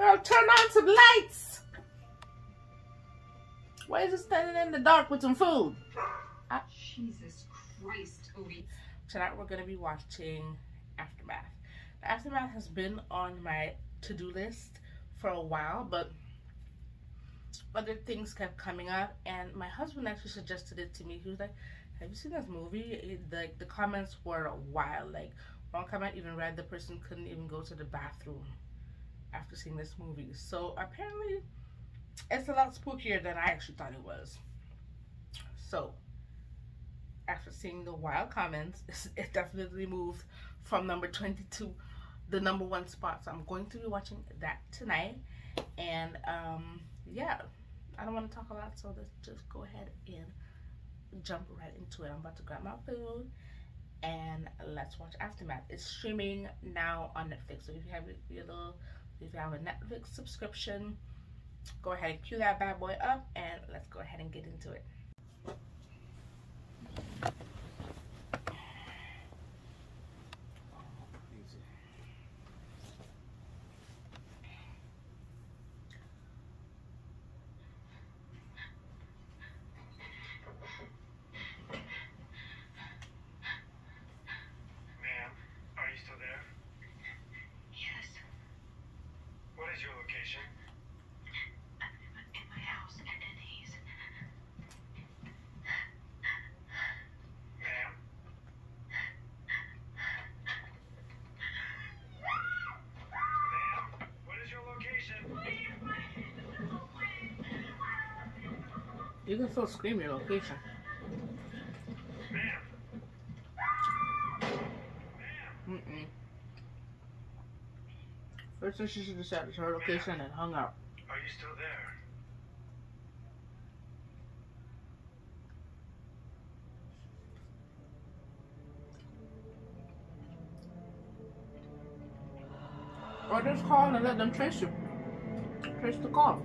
Girl, turn on some lights. Why is it standing in the dark with some food? I Jesus Christ, Odie. Tonight we're going to be watching Aftermath. Aftermath has been on my to-do list for a while, but other things kept coming up and my husband actually suggested it to me. He was like, have you seen this movie? It, the, the comments were wild. Like, one comment even read the person couldn't even go to the bathroom after seeing this movie. So, apparently, it's a lot spookier than I actually thought it was. So, after seeing the wild comments, it definitely moved from number 20 to the number one spot. So, I'm going to be watching that tonight. And, um, yeah, I don't want to talk a lot, so let's just go ahead and jump right into it. I'm about to grab my food and let's watch Aftermath. It's streaming now on Netflix. So if you have your little, if you have a Netflix subscription, go ahead and cue that bad boy up and let's go ahead and get into it. Can still scream your location. Mm-mm. First thing she should have said is her location and hung up. Are you still there? Or just call and let them trace you. Trace the call.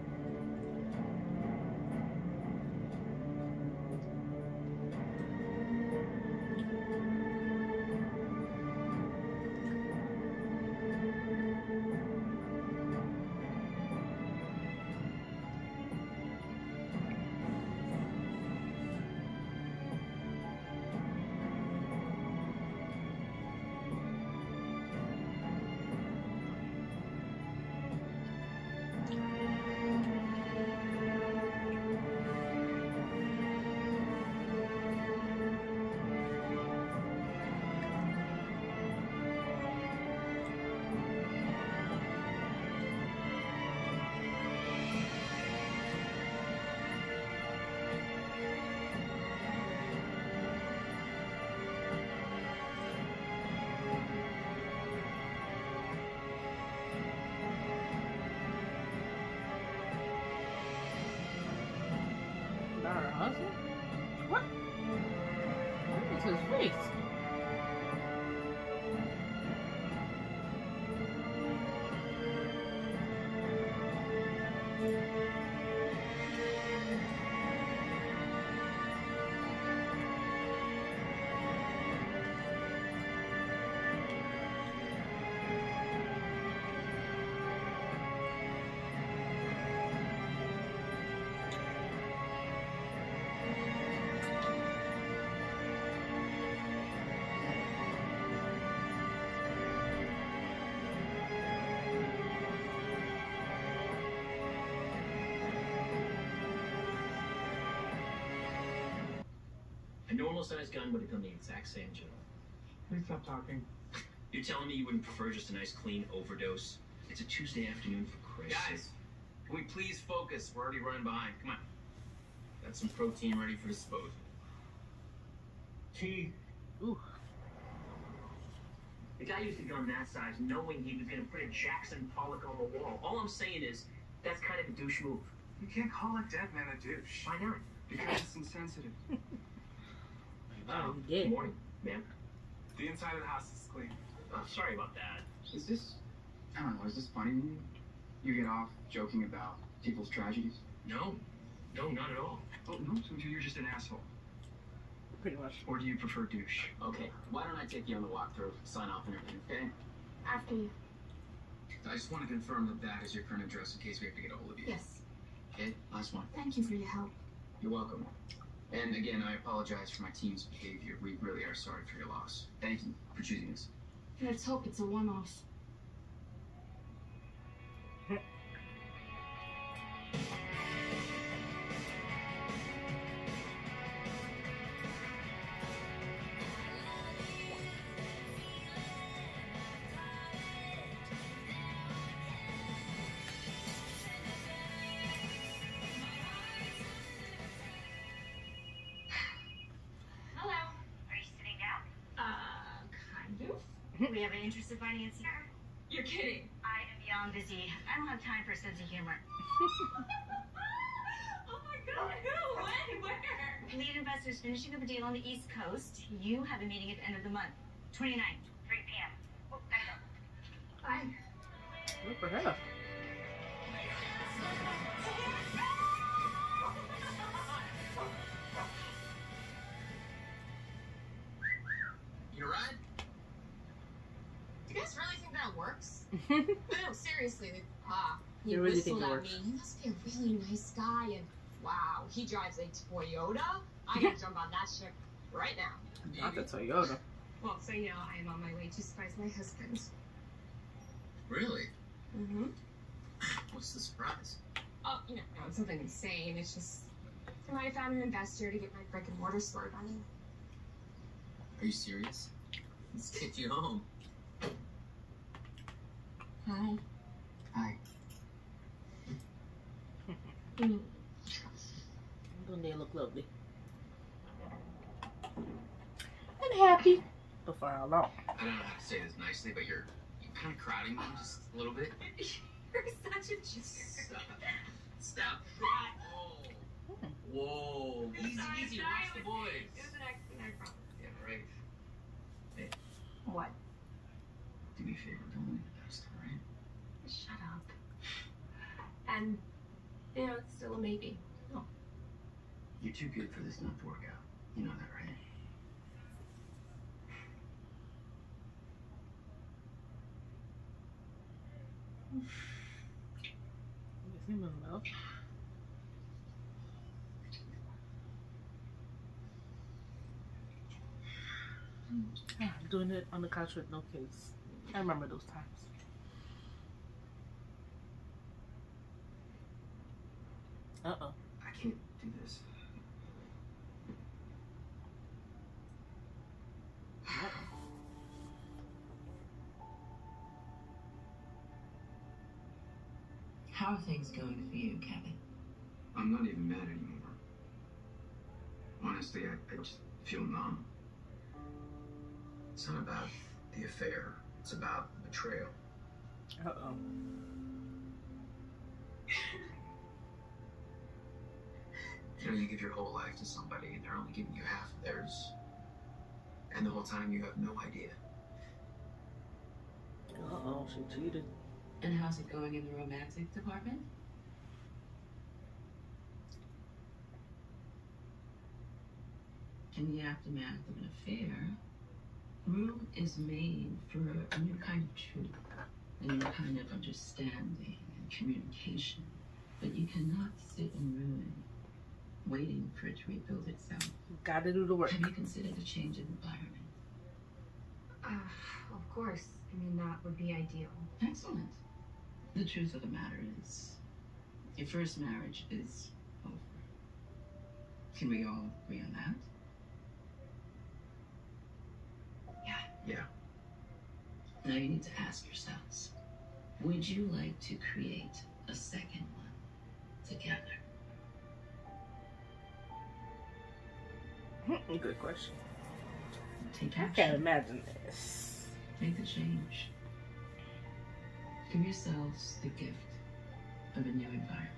Normal sized gun would have done the exact same job. Please stop talking. You're telling me you wouldn't prefer just a nice clean overdose? It's a Tuesday afternoon for Christ's Guys, can we please focus? We're already running behind. Come on. Got some protein ready for disposal. T. Ooh. The guy used a gun that size knowing he was going to put a Jackson Pollock on the wall. All I'm saying is, that's kind of a douche move. You can't call a dead man a douche. Why not? Because it's insensitive. Oh, Um, you did. Good morning, ma'am. The inside of the house is clean. Oh, sorry about that. Is this, I don't know, is this funny to you? You get off joking about people's tragedies? No, no, not at all. Oh, no, so you're just an asshole. Pretty much. Or do you prefer douche? Okay, why don't I take you on the walkthrough, sign off and everything, okay? After you. I just want to confirm that that is your current address in case we have to get a hold of you. Yes. Okay, last one. Thank you for your help. You're welcome. And again, I apologize for my team's behavior. We really are sorry for your loss. Thank you for choosing us. Let's hope it's a one-off. time for a sense of humor. oh my god, who? When? Where? Lead investors finishing up a deal on the East Coast. You have a meeting at the end of the month. 29th, 3 p.m. Oh, gotta go. Bye. Good for her. You right? Do you guys really think that works? no, seriously. Like, he You really whistled at works? me. He must be a really nice guy, and wow, he drives a Toyota. I gotta jump on that ship right now. Not the Toyota. Well, so you know, I am on my way to surprise my husband. Really? Mm-hmm. What's the surprise? Oh, you know, no, it's something insane. It's just, you know, I found an investor to get my brick and mortar store running. Are you serious? Let's get you home. Hi. Hi. Mm. Don't they look lovely? And happy. But for how long? I don't know how to say this nicely, but you're, you're kind of crowding me just a little bit. You're such a jerk. Stop. Stop. Whoa. Whoa. Easy, sorry, easy. sorry, Watch the it was- boys. It was an accident, I promise. Yeah, right. What? Do me a favor, don't leave the best, alright? Shut up. And, you know, it's still a maybe. You're too good for this not to work out. You know that, right? Is he moving Doing it on the couch with no kids. I remember those times. Uh oh. I can't do this. How are things going for you, Kevin? I'm not even mad anymore. Honestly, I, I just feel numb. It's not about the affair. It's about betrayal. Uh oh. You know, you give your whole life to somebody and they're only giving you half of theirs. And the whole time you have no idea. Uh oh, she cheated. And how's it going in the romantic department? In the aftermath of an affair, room is made for a new kind of truth, a new kind of understanding and communication. But you cannot sit in ruin, waiting for it to rebuild itself. You gotta do the work. Have you considered a change in environment? Uh, of course. I mean, that would be ideal. Excellent. The truth of the matter is, your first marriage is over. Can we all agree on that? Yeah. Yeah. Now you need to ask yourselves, would you like to create a second one together? Hmm, good question. Take action. I can't imagine this. Make the change. Give yourselves the gift of a new environment.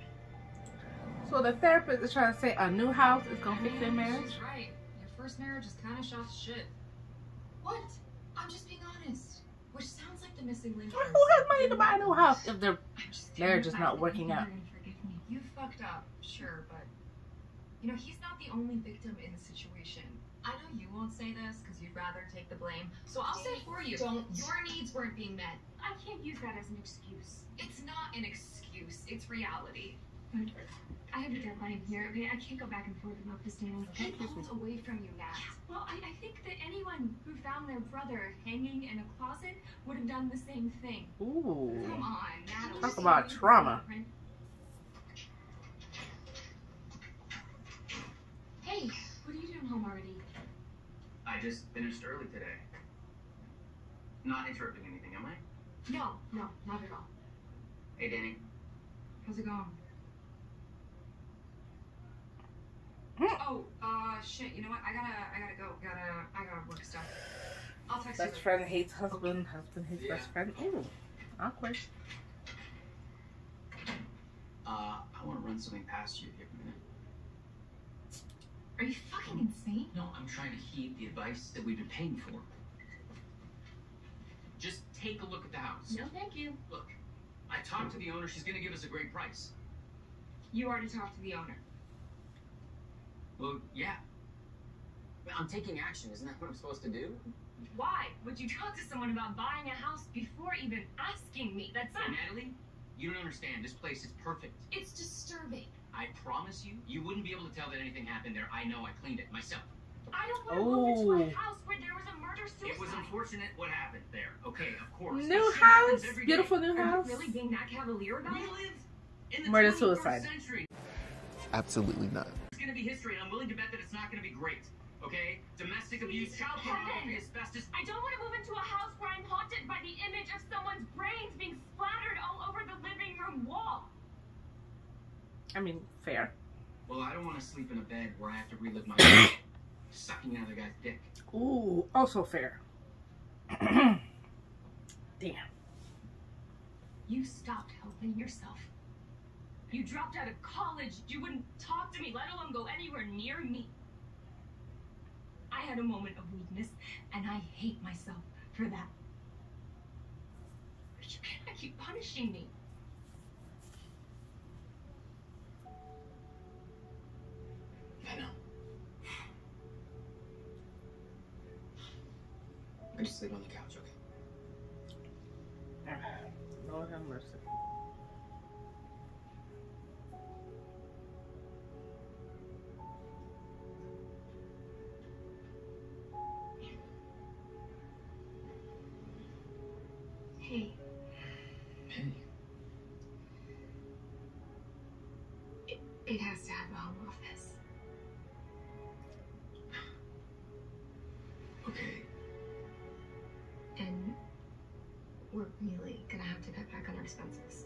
So the therapist is trying to say a new house is gonna fix their marriage? She's right. Your first marriage is kind of shot shit. What? I'm just being honest. Which sounds like the missing link. Who has money to buy a new house if their marriage is not working out? are gonna forgive me. You fucked up, sure, but you know he's not the only victim in the situation. I know you won't say this because you'd rather take the blame, so I'll say it for you. Don't. Your needs weren't being met. I can't use that as an excuse. It's not an excuse, it's reality. I have a deadline here, okay? I can't go back and forth about this, Danny. He pulled away from you, Nat. Well, I, I think that anyone who found their brother hanging in a closet would have done the same thing. Ooh. Come on, Natalie. Talk about trauma. Hey, what are you doing home already? I just finished early today. Not interrupting anything, am I? No, no, not at all. Hey, Danny. How's it going? Oh, uh, shit. You know what? I gotta, I gotta go. Gotta, I gotta work stuff. I'll text Best you. friend hates husband, husband hates Yeah. best friend. Ooh, awkward. Uh, I want to run something past you if you have a minute. Are you fucking insane? No, I'm trying to heed the advice that we've been paying for. Just take a look at the house. No, thank you. Look, I talked to the owner. She's going to give us a great price. You already talked to the owner. Well, yeah. I'm taking action. Isn't that what I'm supposed to do? Why would you talk to someone about buying a house before even asking me? That's not. Natalie, you don't understand. This place is perfect. It's disturbing. I promise you, you wouldn't be able to tell that anything happened there. I know. I cleaned it myself. I don't want to move into Oh. a house where there was a murder suicide. It was unfortunate what happened there. Okay, of course. New That shit happens house, every day. beautiful new Are house. really being that cavalier about We it? live in the Murder suicide. century. Absolutely not. It's gonna be history, and I'm willing to bet that it's not gonna be great. Okay? Domestic abuse, child pornography, asbestos. I don't want to move into a house where I'm haunted by the image of someone's brains being splattered all over the living room wall. I mean, fair. Well, I don't want to sleep in a bed where I have to relive my life sucking another guy's dick. Ooh, also fair. Damn. You stopped helping yourself. You dropped out of college. You wouldn't talk to me, let alone go anywhere near me. I had a moment of weakness, and I hate myself for that. But you cannot keep punishing me. I know. I just sleep on the couch, okay? Lord have mercy. Expenses.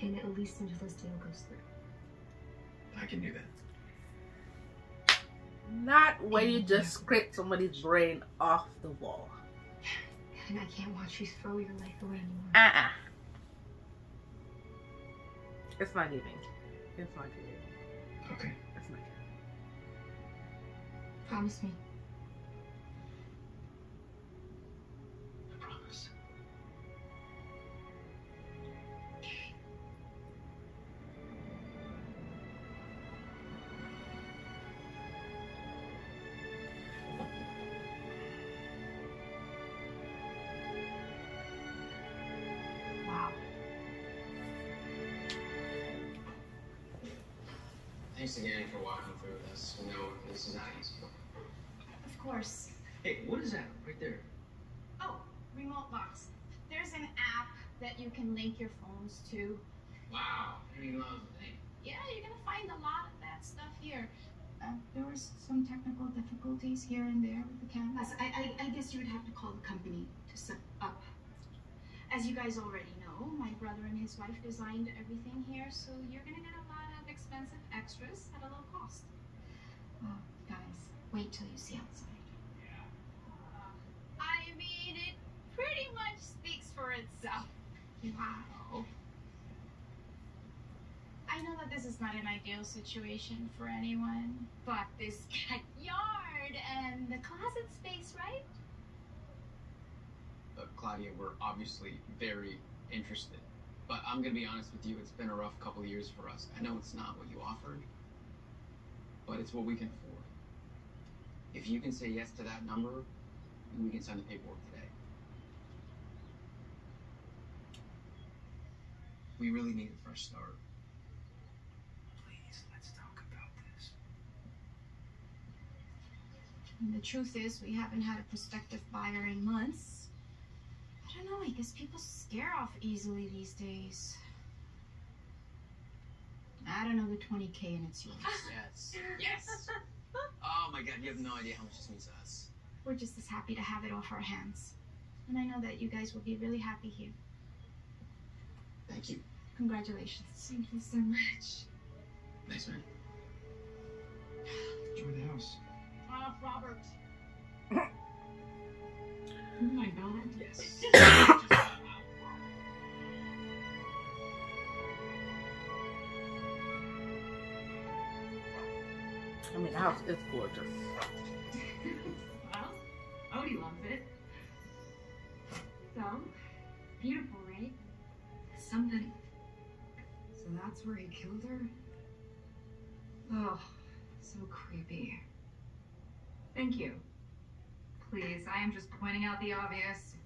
And at least until this deal goes through. I can do that. Not when you just scrape somebody's brain off the wall. And I can't watch you throw your life away anymore. Uh-uh. It's not giving. It's not giving. Okay. It's not giving. Promise me. Thanks again for walking through this. No, this is not easy. Of course. Hey, what is that right there? Oh, remote box. There's an app that you can link your phones to. Wow. Mean, uh, hey, Yeah, you're gonna find a lot of that stuff here. Uh, there was some technical difficulties here and there with the cameras. I, I, I guess you would have to call the company to set up. As you guys already know, my brother and his wife designed everything here, so you're gonna get a lot of expensive extras at a low cost. Oh, guys, wait till you see outside. I mean, it pretty much speaks for itself. Wow. I know that this is not an ideal situation for anyone, but this backyard and the closet space, right? uh, Claudia, we're obviously very interested. But I'm gonna be honest with you, it's been a rough couple of years for us. I know it's not what you offered, but it's what we can afford. If you can say yes to that number, then we can sign the paperwork today. We really need a fresh start. Please, let's talk about this. And the truth is, we haven't had a prospective buyer in months. I don't know, I guess people scare off easily these days. I don't know the 20k and it's yours. Yes. Yes. oh my god, you have no idea how much this means to us. We're just as happy to have it off our hands. And I know that you guys will be really happy here. Thank you. Congratulations. Thank you so much. Thanks, man. Enjoy the house. Ah, Robert. I mean, the house is gorgeous. Well, Odie loves it. So, beautiful, right? Something. So that's where he killed her? Oh, so creepy. Thank you. Please, I am just pointing out the obvious.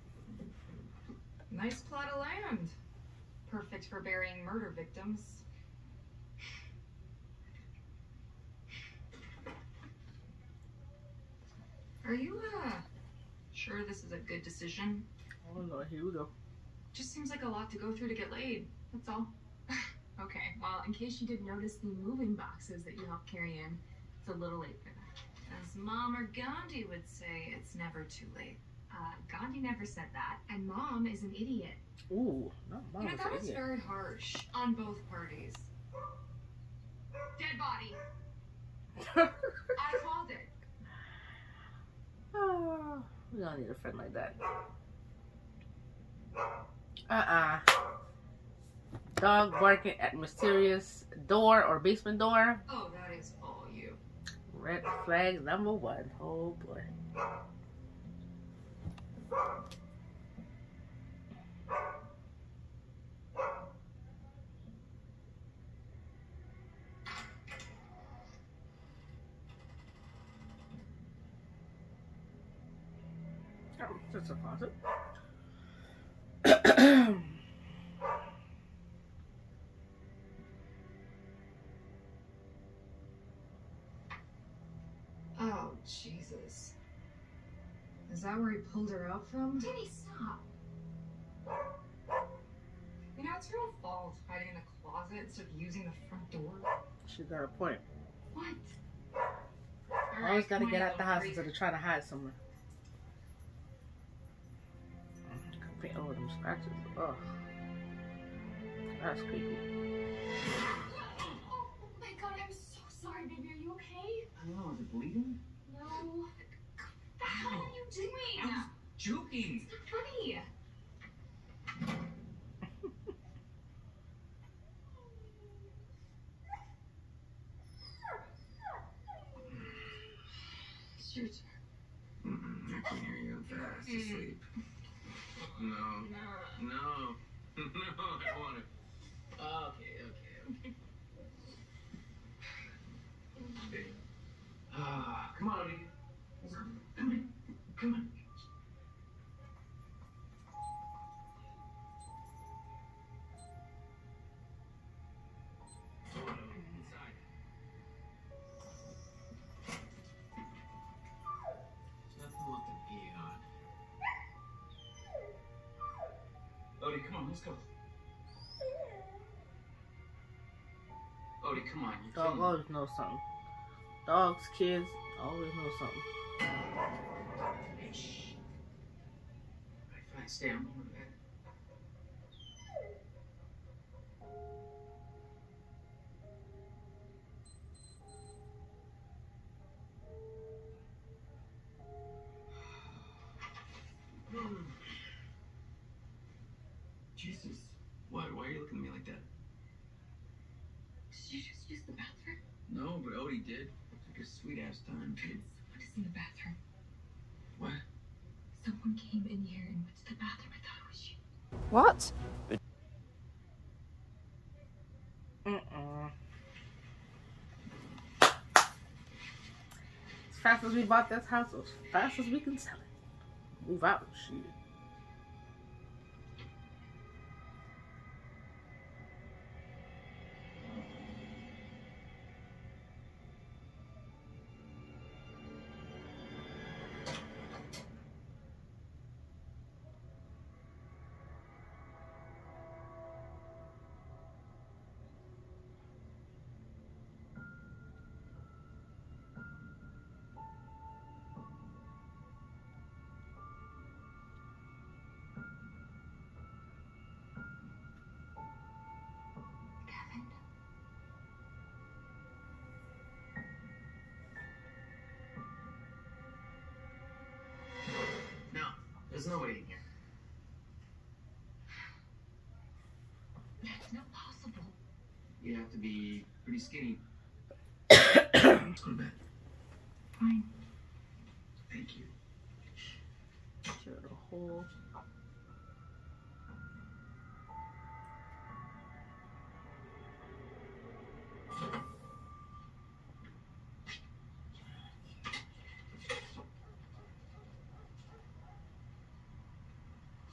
Nice plot of land. Perfect for burying murder victims. Are you, uh, sure this is a good decision? Oh Lord, here we go. Just seems like a lot to go through to get laid. That's all. Okay, well, in case you didn't notice the moving boxes that you helped carry in, it's a little late for. As Mom or Gandhi would say, it's never too late. Uh, Gandhi never said that, and Mom is an idiot. Ooh, no, mom you know, that was very harsh on both parties. Dead body. I called it. Oh, we don't need a friend like that. Uh-uh. Dog barking at mysterious door or basement door. Oh, that is. Red flag number one. Oh boy. Oh, that's a closet. Jesus. Is that where he pulled her out from? Danny, stop. You know, it's your own fault hiding in the closet instead of using the front door. She's got a point. What? Always gotta get out the house freak. instead of trying to hide somewhere. Paint over them scratches. Ugh. That's creepy. Oh my god, I'm so sorry, baby. Are you okay? I don't know, is it bleeding? No. What the hell are you doing? Joking. It's not funny. It's your turn. I can hear you. I'm fast asleep. No. No. No, I want it. Okay, okay, okay. Ah, come on, Odie, come on, you're Dog always knows something. Dogs, kids, always know something. Shh. Stay. I'm No, but Odie did. Took a sweet ass time, too. What is in the bathroom? What? Someone came in here and went to the bathroom. I thought it was you. What? Mm-mm. fast as we bought this house, as fast as we can sell it. Move out, shit. You to be pretty skinny. Let's go to bed. Fine. Thank you. Shit, a whole.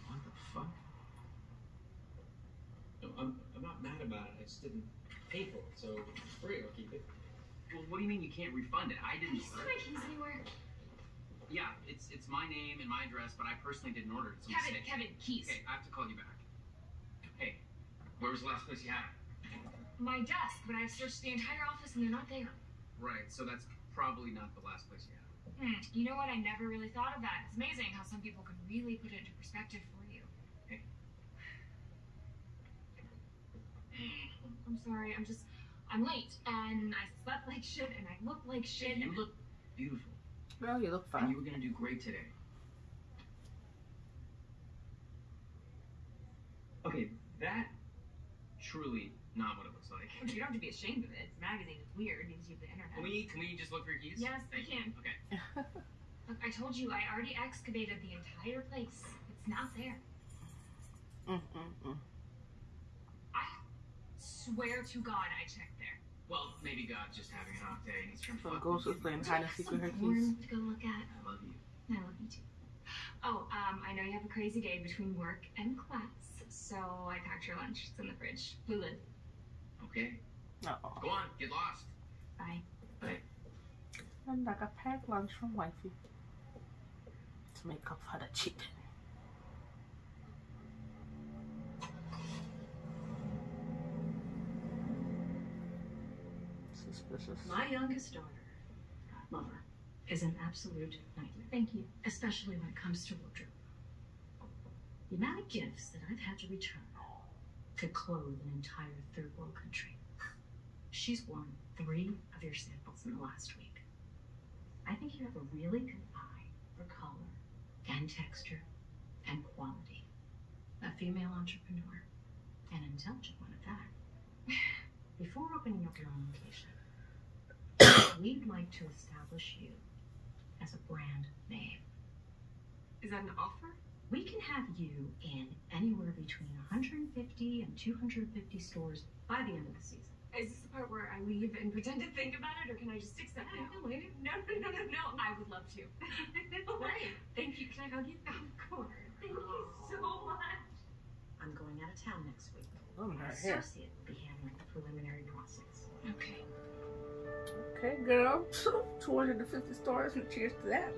What the fuck? No, I'm, I'm not mad about it. I just didn't pay for it, so it's free. I'll keep it. Well, what do you mean you can't refund it? I didn't. you seen my keys anywhere? Yeah, it's it's my name and my address, but I personally didn't order it. It's Kevin, mistake. Kevin, keys. Okay, I have to call you back. Hey, where was the last place you had it? My desk, but I've searched the entire office and they're not there. Right, so that's probably not the last place you had it. Hmm. You know what? I never really thought of that. It's amazing how some people can really put it into perspective for you. Hey. I'm sorry. I'm just. I'm late, and I slept like shit, and I look like shit. You look beautiful, Well, you look fine. and fine. you were gonna do great today. Okay, that truly not what it looks like. You don't have to be ashamed of it. It's a magazine. It's weird. You see the internet. Can we can we just look for your keys? Yes, we Thank you. can. Okay. Look, I told you I already excavated the entire place. It's not there. Mm, mm, mm. I swear to God, I checked there. Well, maybe God's just having an off day and he's trying to So fuck Ghost with was you. playing hide and seek with her Something keys. warm to go look at. I love you. I love you too. Oh, um, I know you have a crazy day between work and class, so I packed your lunch. It's in the fridge. We live. Okay. Uh-oh. Go on, get lost. Bye. Bye. And I got packed lunch from wifey to make up for the cheating. Suspicious. My youngest daughter, lover, is an absolute nightmare. Thank you. Especially when it comes to wardrobe. The amount of gifts that I've had to return could clothe an entire third world country. She's worn three of your samples in the last week. I think you have a really good eye for color and texture and quality. A female entrepreneur, an intelligent one at that. Before opening up your own location, we'd like to establish you as a brand name. Is that an offer? We can have you in anywhere between 150 and 250 stores by the end of the season. Is this the part where I leave and pretend to think about it, or can I just accept it? No, wait. No, no, no, no, no. I would love to. Great. Thank you. Can I hug you? Of course. Thank you so much. I'm going out of town next week. Oh, My my hair. associate will be handling the preliminary process. Okay. Okay, girl. 250 stars and cheers to that.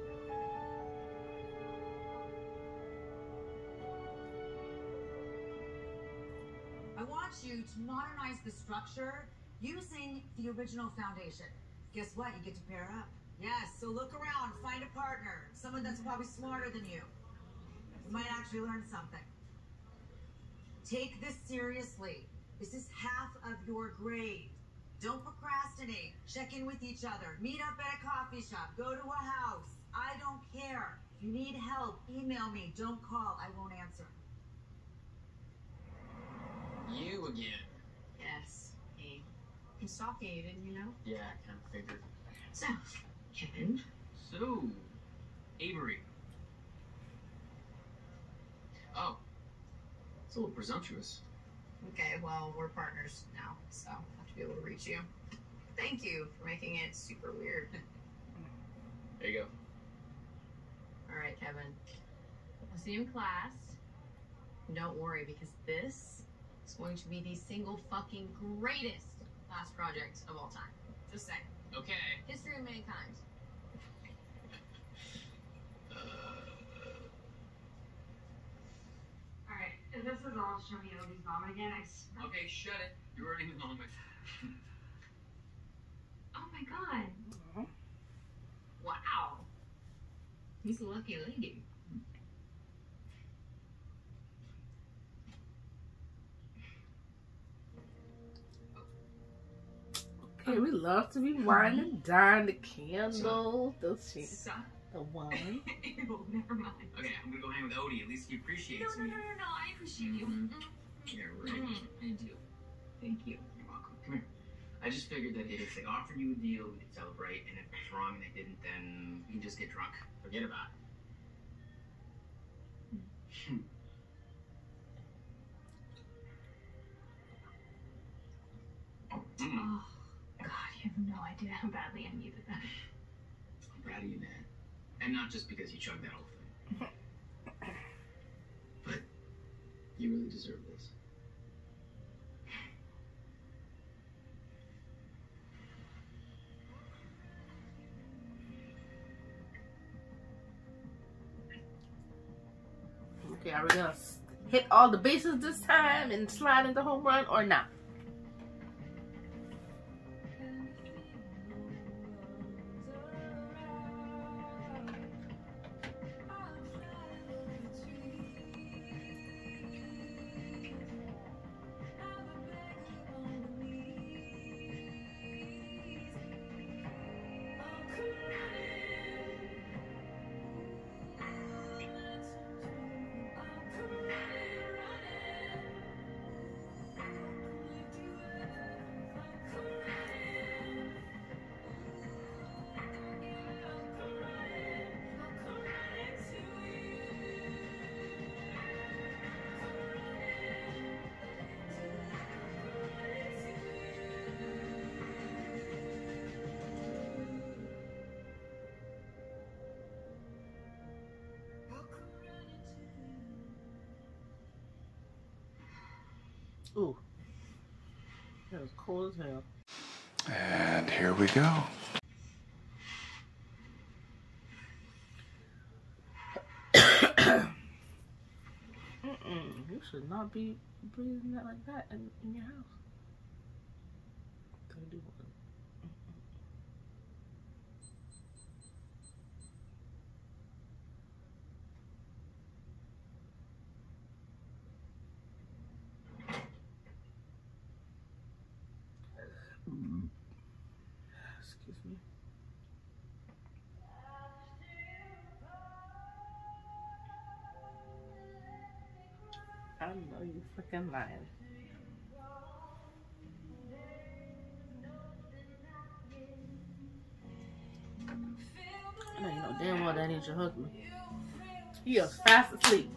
I want you to modernize the structure using the original foundation. Guess what? You get to pair up. Yes, so look around, find a partner, someone that's probably smarter than you. You might actually learn something. Take this seriously. This is half of your grade. Don't procrastinate. Check in with each other. Meet up at a coffee shop. Go to a house. I don't care. If you need help, email me. Don't call. I won't answer. You again. Yes, me. I'm stalking you, didn't you know? Yeah, I kind of figured. So, Kevin, So, Avery. Oh, it's a little presumptuous. Okay, well, we're partners now, so I have to be able to reach you. Thank you for making it super weird. There you go. All right, Kevin. I'll see you in class. Don't worry, because this is going to be the single fucking greatest class project of all time. Just saying. Okay. History of mankind. Alright, if this is all to show me Odie's vomit again, I swear. Okay, shut it. You're already in the moment. Oh my god. Wow. He's a lucky lady. Oh. Okay, we love to be wine and dine, the candle, the shit, Son. The wine. Ew, never mind. Okay, I'm gonna go hang with Odie. At least he appreciates no, no, me. no, no, no. I appreciate you. Mhm. Mm, Yeah, right. mm, I do. Thank you. You're welcome. Come here. I just figured that if they offered you a deal, we could celebrate, and if it was wrong and they didn't, then we can just get drunk. Forget about it. Mm. Oh, God, you have no idea how badly I needed that. I'm proud of you, man. And not just because you chugged that whole thing. but you really deserve this. Okay, are we gonna hit all the bases this time and slide into home run or not? As hell. And here we go. Mm-mm, you should not be breathing that like that in, in your house. Freaking lying. I know you know damn well that ain't your husband. He is fast asleep.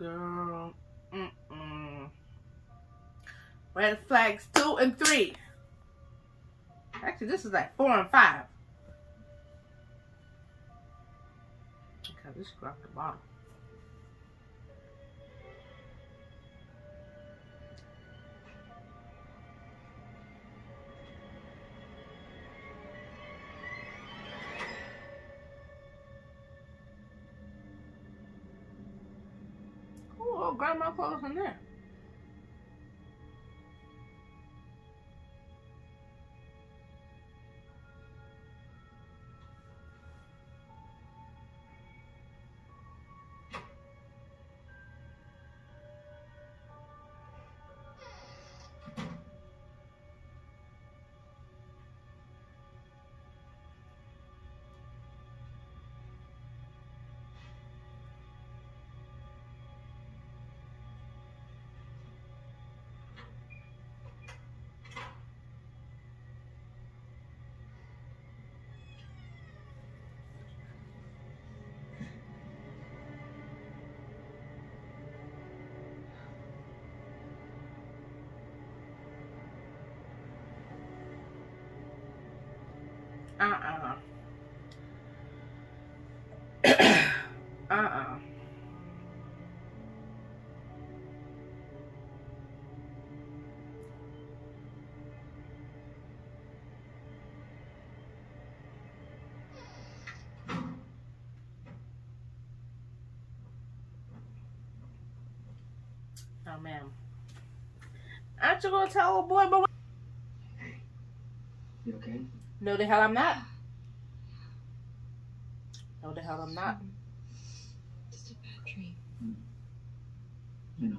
the Red flags two and three. Actually, this is like four and five. Okay, this dropped the bottle. Grandma clothes in there. Man. Aren't you gonna tell old boy but hey, You okay? No the hell I'm not. No the hell I'm not. Just a bad dream. You know,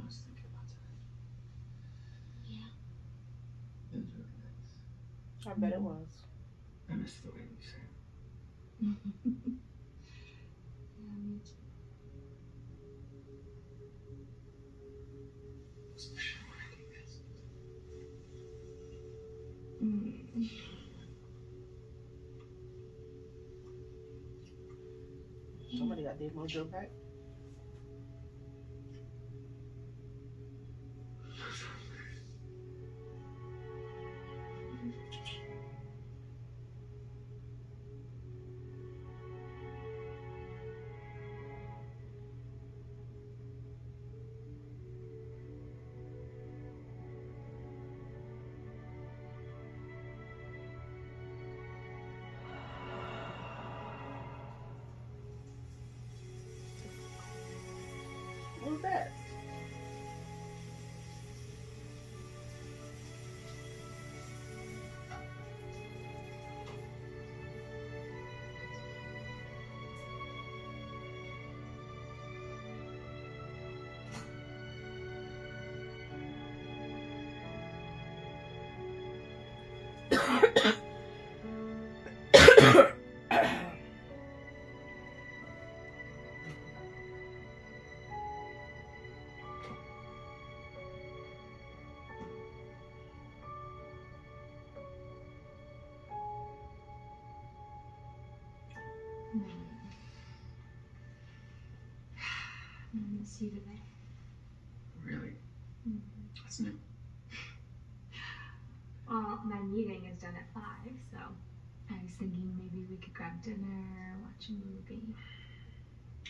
I miss you today. Really? Mhm. That's new. Well, my meeting is done at five, so I was thinking maybe we could grab dinner, watch a movie.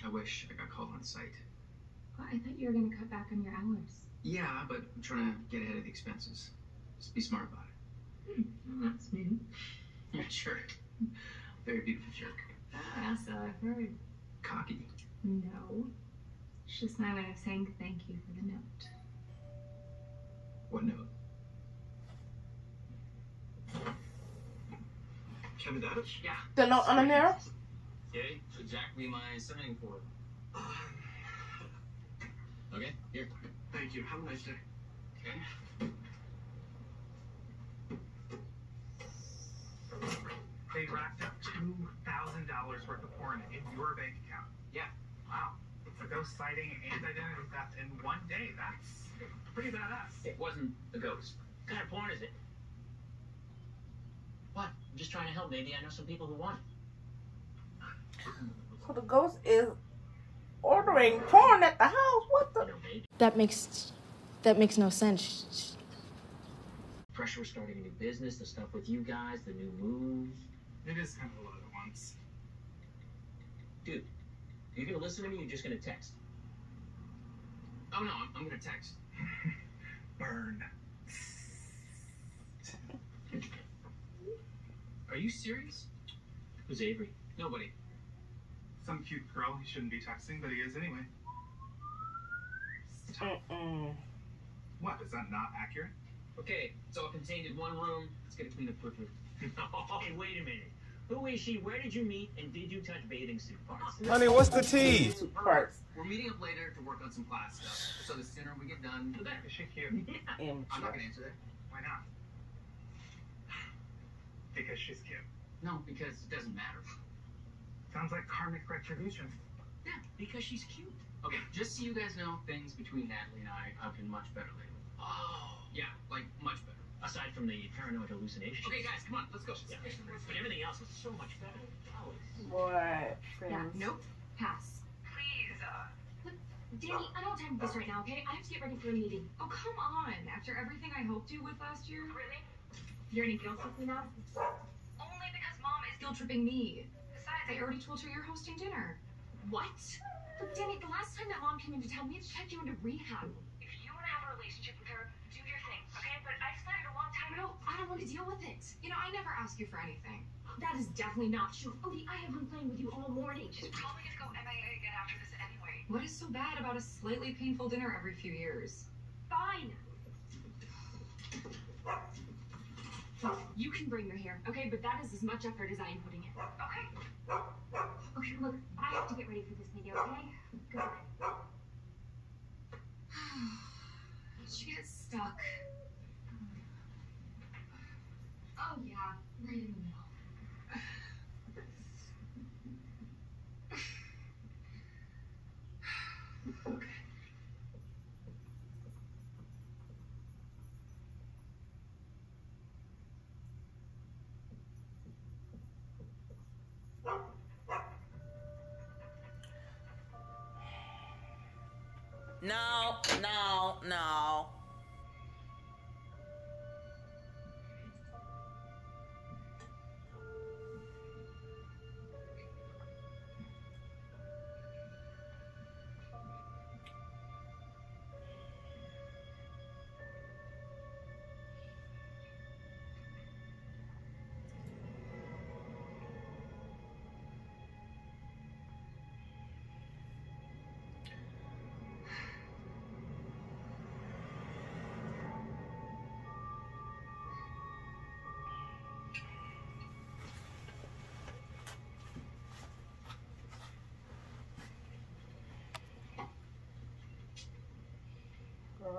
I wish I got called on site. Well, I thought you were gonna cut back on your hours. Yeah, but I'm trying to get ahead of the expenses. Just be smart about it. Hmm, well, that's new. Yeah, sure. Very beautiful jerk. Yeah, so I've heard. Cocky. No. It's just my way of saying thank you for the note. What note? Kevin Dadich? Yeah. The note on the mirror? Okay, exactly my signing for it. Um, okay, here. Thank you. Have a nice day. Okay. They racked up two thousand dollars worth of porn in your bank account. Yeah. Wow. For ghost sighting and identity theft in one day, that's pretty badass. It wasn't a ghost. What kind of porn is it? What? I'm just trying to help. Maybe I know some people who want it. So the ghost is ordering porn at the house. What the? That makes that makes no sense. Pressure starting a new business, the stuff with you guys, the new move. It is kind of a lot at once. Dude, you gonna listen to me or you just gonna text? Oh no, I'm, I'm gonna text. Burn. Are you serious? Who's Avery? Nobody. Some cute girl he shouldn't be texting, but he is anyway. Mm-mm. What? Is that not accurate? Okay, it's all contained in one room. Let's get it cleaned up quickly. hey, wait a minute. Who is she? Where did you meet? And did you touch bathing suit parts? Honey, what's the tea? Parts. We're meeting up later to work on some class stuff. So the sooner we get done, the better. Is she cute? I'm not gonna answer that. Why not? Because she's cute. No, because it doesn't matter. Sounds like karmic retribution. Yeah, because she's cute. Okay, just so you guys know, things between Natalie and I have been much better lately. Oh. Yeah, like much better. Aside from the paranoid hallucinations. Okay, guys, come on, let's go. Yeah. But everything else is so much better. What? Yeah, nope. Pass. Please, uh. Look, Danny, I don't have time for this right now, okay? I have to get ready for a meeting. Oh, come on. After everything I hoped you with last year? Really? Is there any guilt me now? Only because mom is guilt tripping me. Besides, I already told her you're hosting dinner. What? Look, Danny, the last time that mom came into town, we had to check you into rehab. If you want to have a relationship with her, do your thing, okay? But I decided a long time ago, I don't want to deal with it. You know, I never ask you for anything. That is definitely not true. Oh, Odie, I have been playing with you all morning. She's probably gonna go MIA again after this anyway. What is so bad about a slightly painful dinner every few years? Fine. You can bring your hair, okay? But that is as much effort as I am putting in. Okay. Okay, look, I have to get ready for this video, okay? Goodbye. She gets stuck. Oh yeah, right in the middle. No, no, no.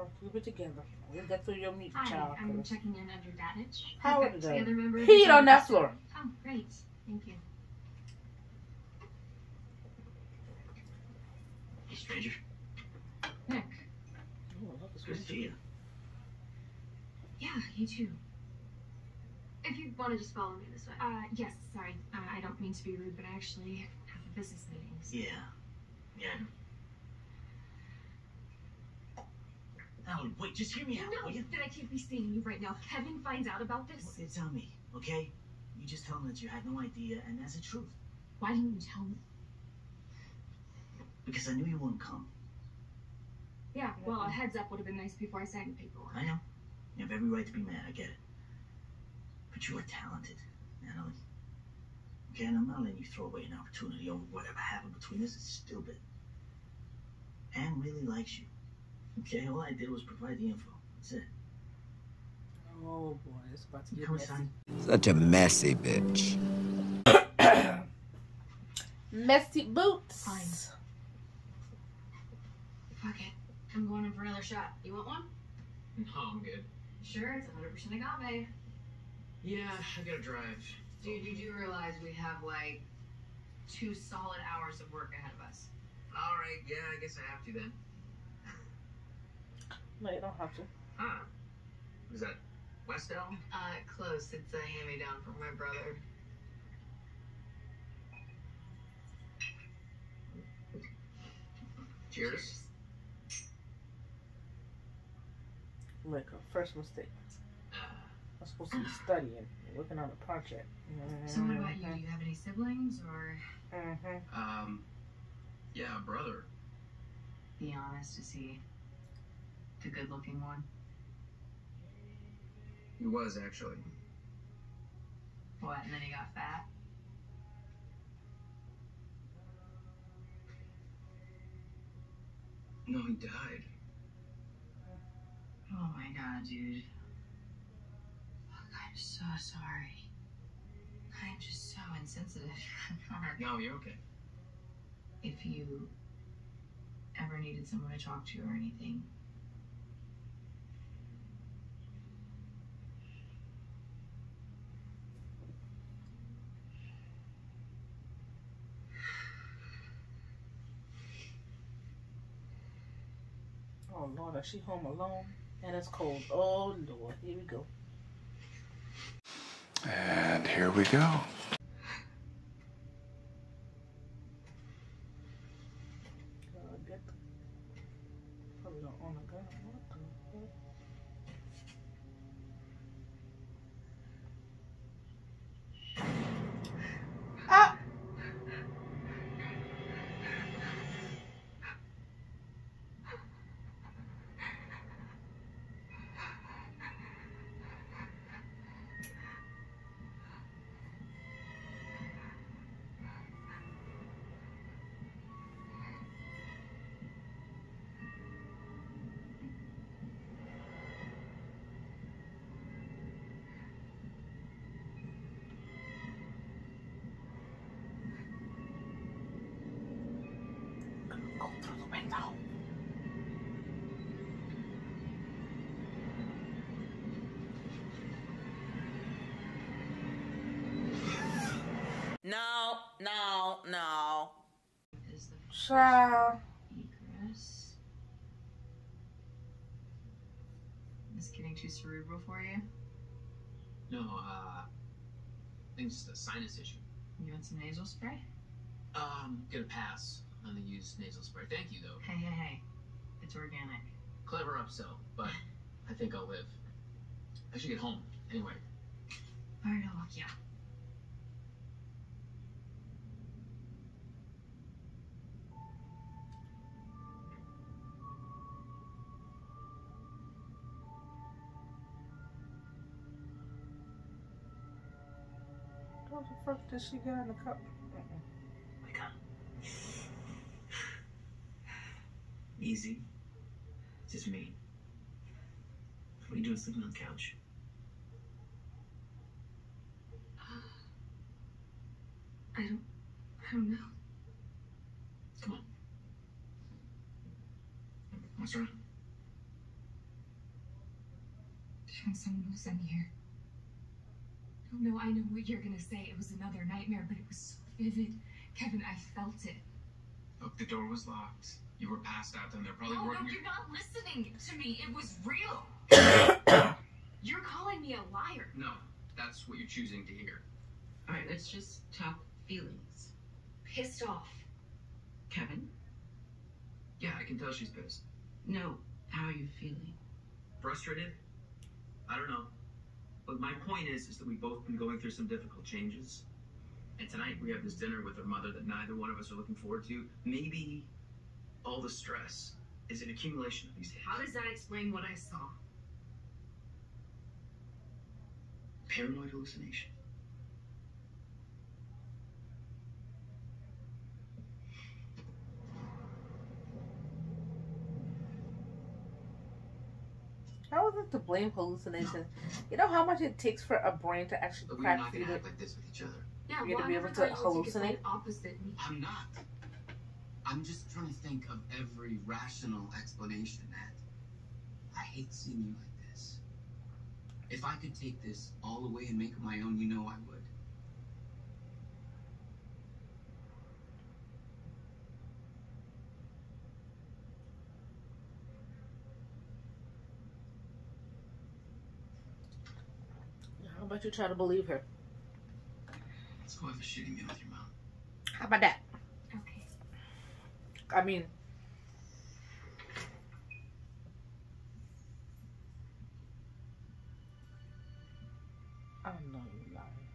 Girl, keep it together. Leave that for your meat Hi, child. I'm cause- checking in under Dadich. How Okay, are the they? other member of on that team- floor. Oh, great. Thank you. Hey, stranger. Nick. Oh, Good to see you. Yeah, you too. If you want to just follow me this way. Uh, yes, sorry. Uh, I don't mean to be rude, but I actually have a business meeting. so- Yeah. Yeah. Now, wait, just hear me out, No, will you? that I can't be seeing you right now. Kevin finds out about this. Okay, tell me, okay? You just tell him that you had no idea, and that's the truth. Why didn't you tell me? Because I knew you wouldn't come. Yeah, well, a heads up would have been nice before I signed the paperwork. I know. You have every right to be mad. I get it. But you are talented, Natalie. Okay, and I'm not letting you throw away an opportunity over whatever happened between us. It's stupid. Anne really likes you. Okay, all I did was provide the info. That's it. Oh boy, it's about to get Come messy. inside. Such a messy bitch. Messy boots. Fine. Fuck it. I'm going in for another shot. You want one? No, I'm good. Sure, it's 100% agave. Yeah, I gotta drive. Dude, you do realize we have like two solid hours of work ahead of us. All right, yeah, I guess I have to then. No, you don't have to. Huh? Was that West Elm? Uh, close. It's a hand-me-down from my brother. Cheers. Like a first mistake. I'm supposed to be studying, working on a project. So what about you? Do you have any siblings or? Mm-hmm. Um, yeah, brother. Be honest, is he the good-looking one? He was actually. What? And then he got fat. No, he died. Oh my god, dude. Fuck, I'm so sorry. I'm just so insensitive. No, you're okay. if you ever needed someone to talk to or anything, Oh Lord, is she home alone? And it's cold. Oh Lord, here we go. And here we go. Is the Child. egress? Is getting too cerebral for you? No, uh, I think it's a sinus issue. You want some nasal spray? Um, gonna pass on the used nasal spray. Thank you, though. Hey, hey, hey. It's organic. Clever upsell, but I think I'll live. I should get home. Anyway, Alright, I'll walk you out. Fuck did she get in the cup? Wake up. Easy. Just me. What are you doing sleeping on the couch? I don't. I don't know. Come on. What's wrong? Kevin, someone was in here. No, no, I know what you're gonna say. It was another nightmare, but it was so vivid. Kevin, I felt it. Look, the door was locked. You were passed out, and they're probably oh, no, no, you're not listening to me. It was real. you're calling me a liar. no, that's what you're choosing to hear. Alright, let's just talk feelings. Pissed off. Kevin? Yeah, I can tell she's pissed. No. How are you feeling? Frustrated? I don't know. But my point is, is that we've both been going through some difficult changes. And tonight we have this dinner with her mother that neither one of us are looking forward to. Maybe all the stress is an accumulation of these hits. How does that explain what I saw? Paranoid hallucination. To blame hallucination? You know how much it takes for a brain to actually But crack not through gonna the like this with each other. Yeah, You're gonna be I'm able not to trying take a hallucinate? side opposite. I'm not. I'm just trying to think of every rational explanation, that I hate seeing you like this. If I could take this all away and make it my own, you know I would. How about you try to believe her? Let's go have a shitty meal with your mom. How about that? Okay. I mean, I know you're lying.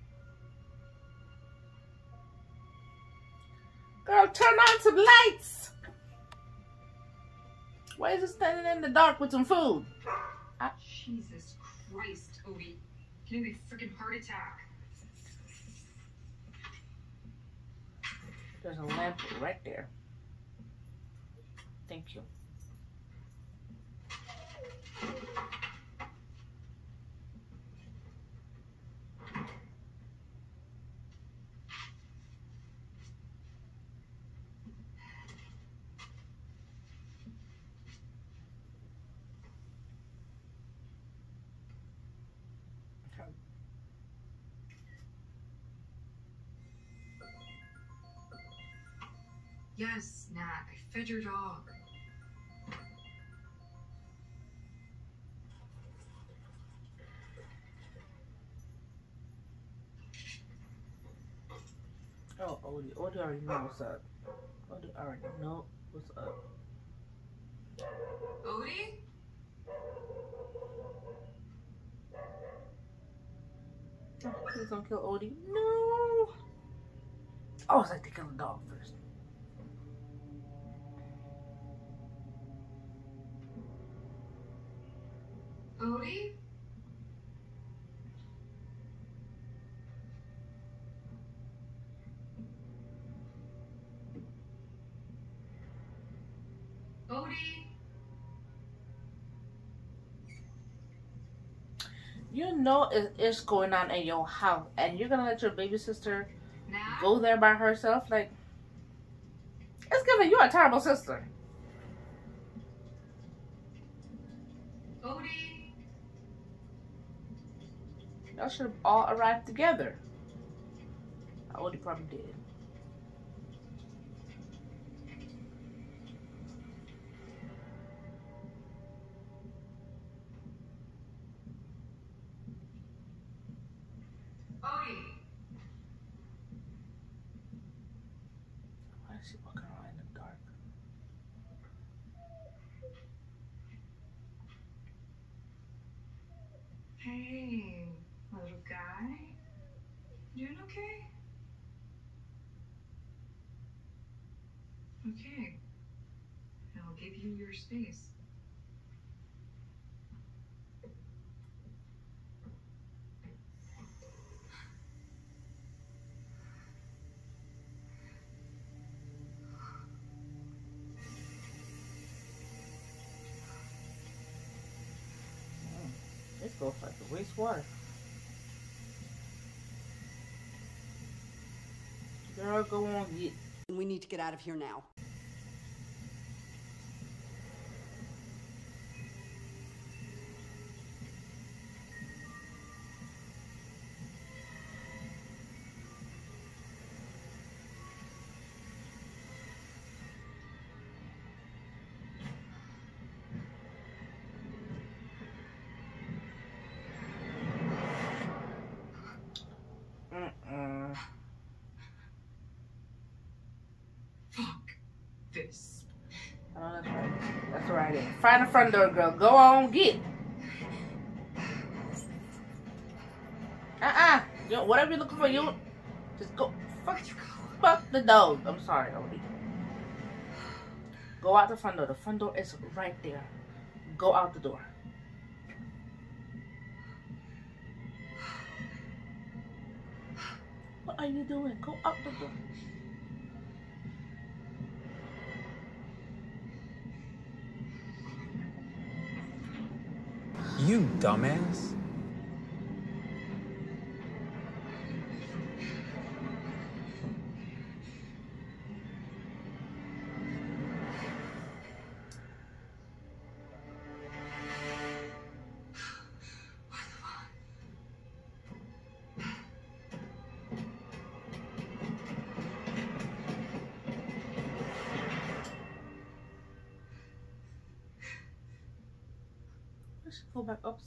Girl, turn on some lights. Why is it standing in the dark with some food? Ah, Jesus Christ, Odie. Getting me a freaking heart attack. There's a lamp right there. Thank you. Fed your dog. Oh, oh Odie. Odie already know what's up. Odie already know what's up. Odie? Oh, please don't kill Odie. No. I was like to kill the dog first. Odie? You know it's going on in your house, and you're gonna let your baby sister Nat? go there by herself? Like, it's giving you a terrible sister. Y'all should have all arrived together. I only probably did. Hey guy. Doing okay? Okay. I'll give you your space. This goes like the wastewater. On, get. We need to get out of here now. Find the front door, girl. Go on, get. Uh-uh. Yo, whatever you're looking for, you just go. Fuck, fuck the dog. I'm sorry, Odie. Go out the front door. The front door is right there. Go out the door. What are you doing? Go out the door. You dumbass.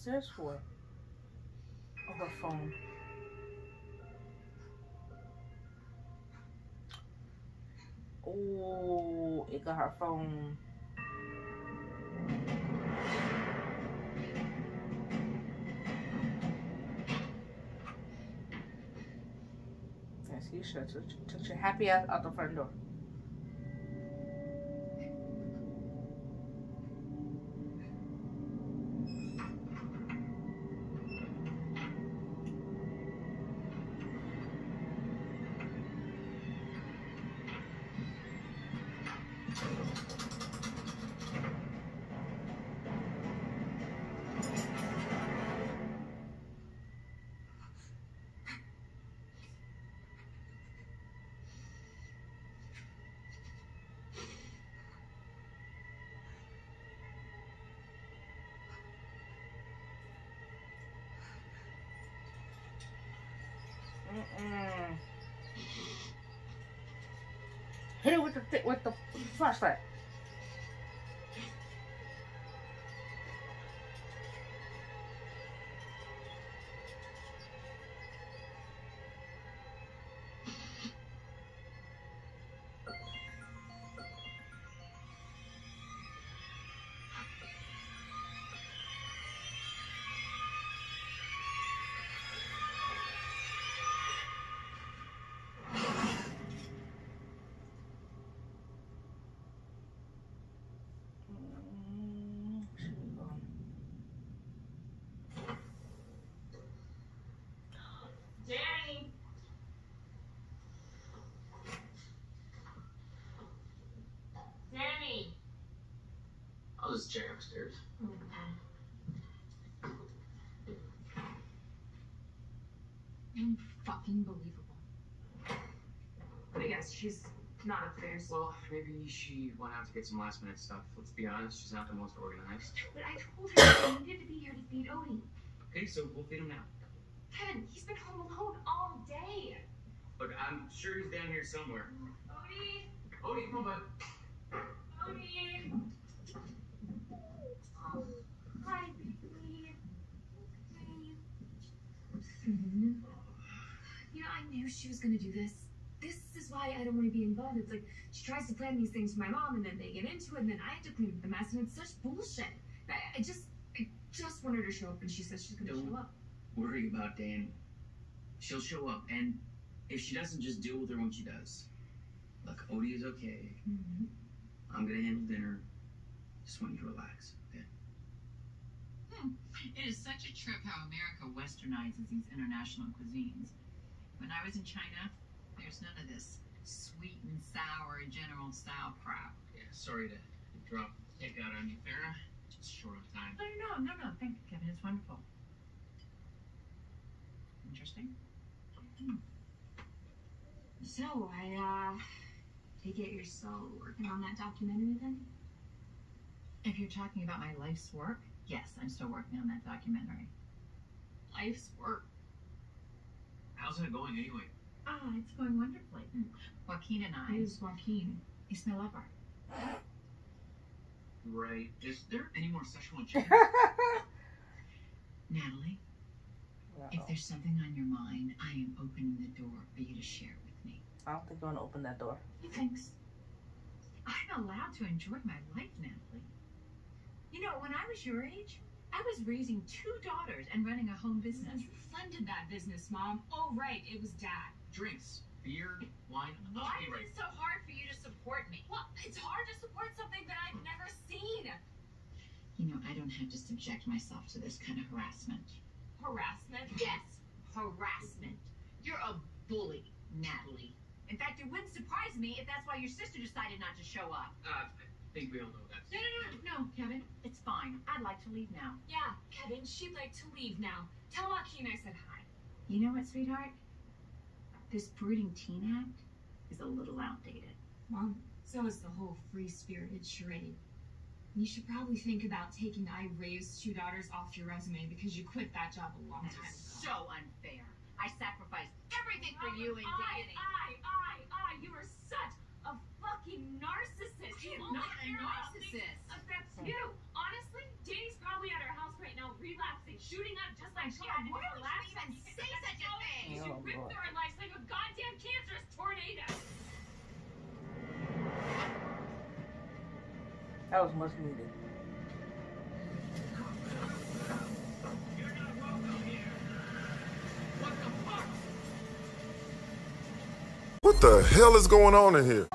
Upstairs for? Her phone. Oh, it got her phone. Yes, you should. Took, took your happy ass out the front door. Hit it with the with the flashlight. I'll just check upstairs. Mm-hmm. Unfucking-believable. But yes, she's not upstairs. Well, maybe she went out to get some last minute stuff. Let's be honest, she's not the most organized. But I told her I needed to be here to feed Odie. Okay, so we'll feed him now. Kevin, he's been home alone all day. Look, I'm sure he's down here somewhere. Odie! Odie, come on, bud. Odie! Oh, hi, baby. Hi. I knew she was gonna do this. This is why I don't want to be involved. It's like she tries to plan these things for my mom, and then they get into it, and then I have to clean up the mess, and it's such bullshit. I, I just, I just wanted her to show up, and she says she's gonna Don't show up. worry about Dan. She'll show up, and if she doesn't, just deal with her when she does. Look, Odie is okay. Mm-hmm. I'm gonna handle dinner. Just want you to relax, okay? It is such a trip how America westernizes these international cuisines. When I was in China, there's none of this sweet and sour general style crap. Yeah, sorry to drop takeout on you, Farah. Just short of time. No, no, no, no. Thank you, Kevin. It's wonderful. Interesting. So I, uh, take it you're still working on that documentary then? If you're talking about my life's work, yes, I'm still working on that documentary. Life's work. How's that going anyway? Ah, it's going wonderfully. Joaquin and I. Who's Joaquin? He's my lover. Right. Is there any more sexual changes? Natalie, if there's something on your mind, I am opening the door for you to share with me. I don't think I'm gonna open that door. Thanks. I'm allowed to enjoy my life, Natalie. You know, when I was your age, I was raising two daughters and running a home business. You funded that business, Mom. Oh, right, it was Dad. Drinks, beer, wine. Why Okay, is right. it so hard for you to support me? Well, it's hard to support something that I've never seen. You know, I don't have to subject myself to this kind of harassment. Harassment? Yes, harassment. You're a bully, Natalie. In fact, it wouldn't surprise me if that's why your sister decided not to show up. Uh, I think we all know that. No, no, no, no, Kevin. It's fine. I'd like to leave now. Yeah, Kevin, she'd like to leave now. Tell Joaquin I said hi. You know what, sweetheart? This brooding teen act is a little outdated. Mom, so is the whole free-spirited charade. You should probably think about taking I raised two daughters off your resume because you quit that job a long That time is ago. so unfair. I sacrificed everything for you and I, getting. I, I, I, you are such a fucking narcissist. You I'm not a only care narcissist. Affects you. Honestly, Danny's probably at her house right now, relapsing, shooting up just like she had to why do would last you time. even say such a thing? You Oh, ripped through her life like a goddamn cancerous tornado. That was much needed. What the hell is going on in here?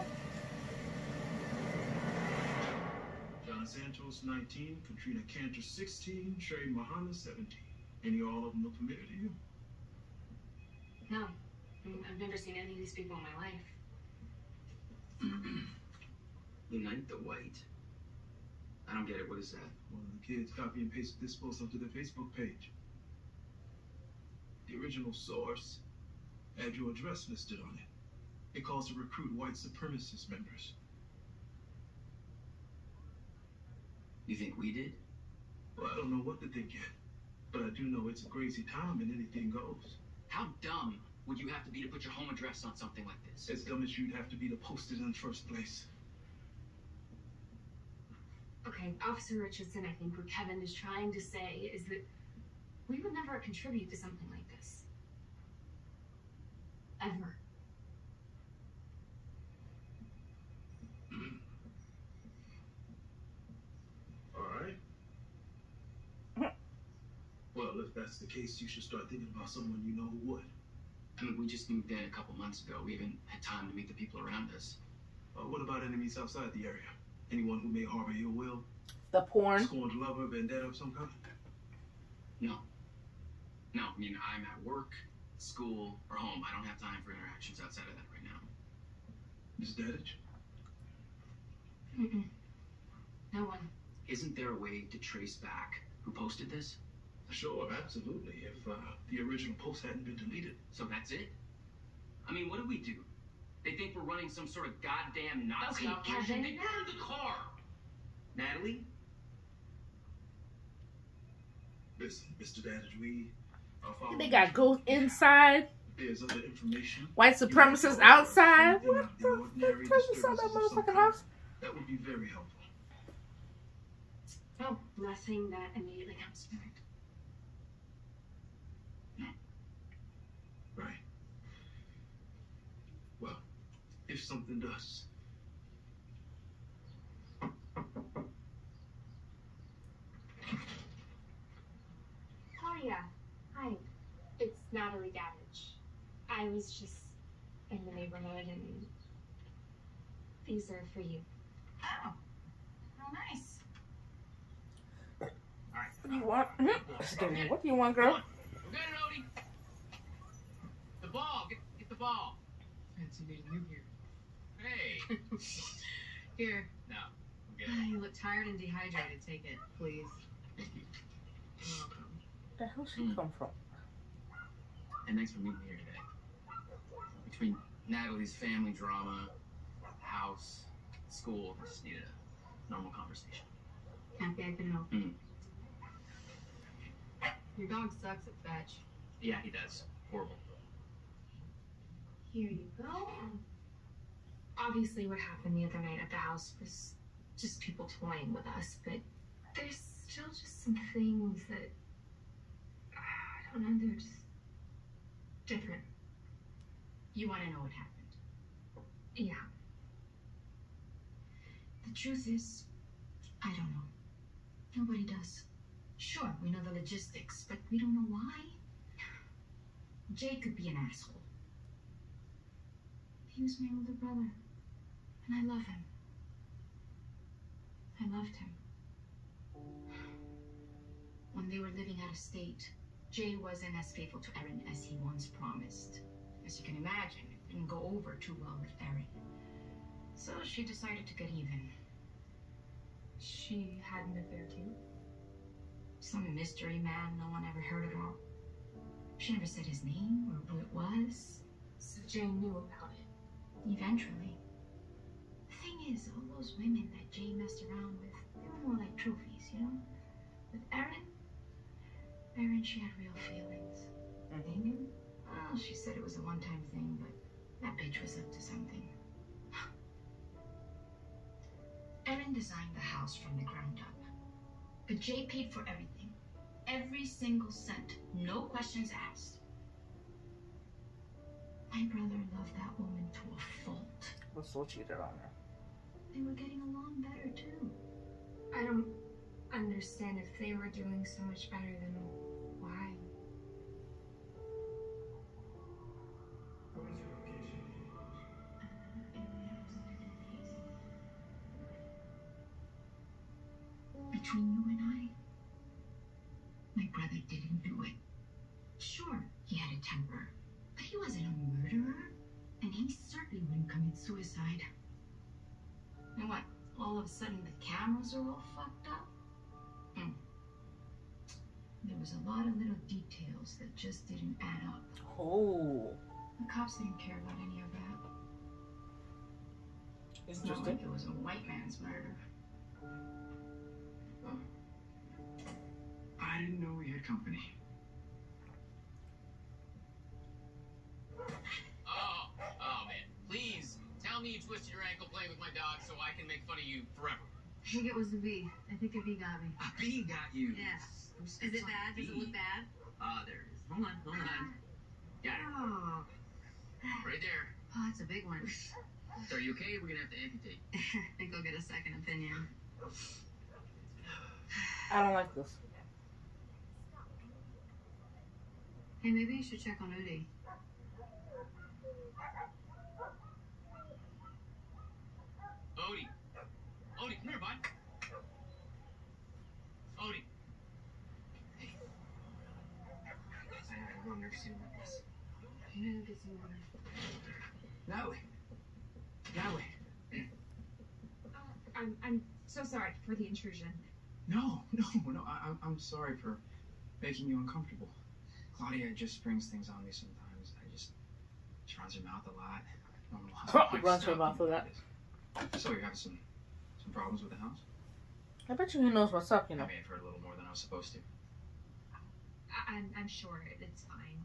19, Katrina Cantor 16, Trey Muhammad 17. Any all of them look familiar to you? No, I've never seen any of these people in my life. Unite the white. I don't get it. What is that? One of the kids copy and pasted this post onto their Facebook page. The original source had your address listed on it. It calls to recruit white supremacist members. You think we did? Well, I don't know what to think yet, but I do know it's a crazy time and anything goes. How dumb would you have to be to put your home address on something like this? As dumb as you'd have to be to post it in the first place. Okay, Officer Richardson, I think what Kevin is trying to say is that we would never contribute to something like this. Ever. All right. Well, if that's the case, you should start thinking about someone you know who would. I mean, we just moved in a couple months ago. We haven't had time to meet the people around us. Uh, what about enemies outside the area? Anyone who may harbor ill will? The porn. Scorned lover, vendetta of some kind? No. No, I mean, I'm at work, school, or home. I don't have time for interactions outside of that right now. Miss Dadich? Mm-mm. No one. Isn't there a way to trace back who posted this? Sure, absolutely. If uh, the original post hadn't been deleted. So that's it? I mean, what do we do? They think we're running some sort of goddamn Nazi Okay, operation. Kevin. They burned the car. Natalie, Listen, Mr. Dadich, we are following. They got ghosts inside, There's other information. white supremacists outside. What the out of the ordinary fuck inside that disturbances of some motherfucking house? That would be very helpful. Oh, nothing that immediately comes to mind. Right. If something does. Claudia, hi. It's Natalie Gabbage. I was just in the neighborhood and these are for you. Oh, how nice. What do you want? Hmm? Excuse me. What do you want, girl? Go get it, Odie. The ball. Get, get the ball. Fancy meeting you here. Hey. Here. no. I'm. You look tired and dehydrated. Take it, please. Thank you. Where the hell she come from? And thanks for meeting me here today. Between Natalie's family drama, house, school, I just needed a normal conversation. Happy I can help. Mm. Your dog sucks at fetch. Yeah, he does. Horrible. Here you go. Obviously, what happened the other night at the house was just people toying with us, but there's still just some things that I don't know. They're just different. You want to know what happened? Yeah. The truth is, I don't know. Nobody does. Sure, we know the logistics, but we don't know why. Jay could be an asshole. He was my older brother, and I love him. I loved him. When they were living out of state, Jay wasn't as faithful to Erin as he once promised. As you can imagine, it didn't go over too well with Erin. So she decided to get even. She had an affair too. Some mystery man no one ever heard about. She never said his name or who it was. So Jay knew about it. Eventually. Is, all those women that Jay messed around with, they were more like trophies, you know? With Erin, Erin, she had real feelings. They knew. Well, she said it was a one-time thing, but that bitch was up to something. Erin designed the house from the ground up. But Jay paid for everything. Every single cent. No questions asked. My brother loved that woman to a fault. Was so cheated on her. They were getting along better too. I don't understand if they were doing so much better than why. Between you and I, my brother didn't do it. Sure, he had a temper, but he wasn't a murderer, and he certainly wouldn't commit suicide. And what? All of a sudden, the cameras are all fucked up? Hmm. There was a lot of little details that just didn't add up. Oh. The cops didn't care about any of that. It's not like it was a white man's murder. I didn't know we had company. Oh, oh man. Please tell me you twisted your ankle playing with my dog so I can make fun of you forever. I think it was a bee. I think a bee got me. A bee got you. Yes. Is it bad? Does it look bad? Ah, there it is. Hold on, hold on. Got it. Oh, Right there. oh that's a big one. So are you okay? We're gonna have to amputate. I think I'll get a second opinion. I don't like this. Hey, maybe you should check on Udi. Odie. Odie, come here, bud. Odie. I will never see him like this. You know, get some water. Natalie. Natalie. Oh, I'm I'm so sorry for the intrusion. No, no, no. I, I'm- I'm sorry for making you uncomfortable. Claudia just brings things on me sometimes. I just she runs her mouth a lot. Normal oh, housewife Runs her mouth you know a lot. So you're having some some problems with the house? I bet you he knows what's up, you know. I may have heard a little more than I was supposed to. I, I'm I'm sure it's fine.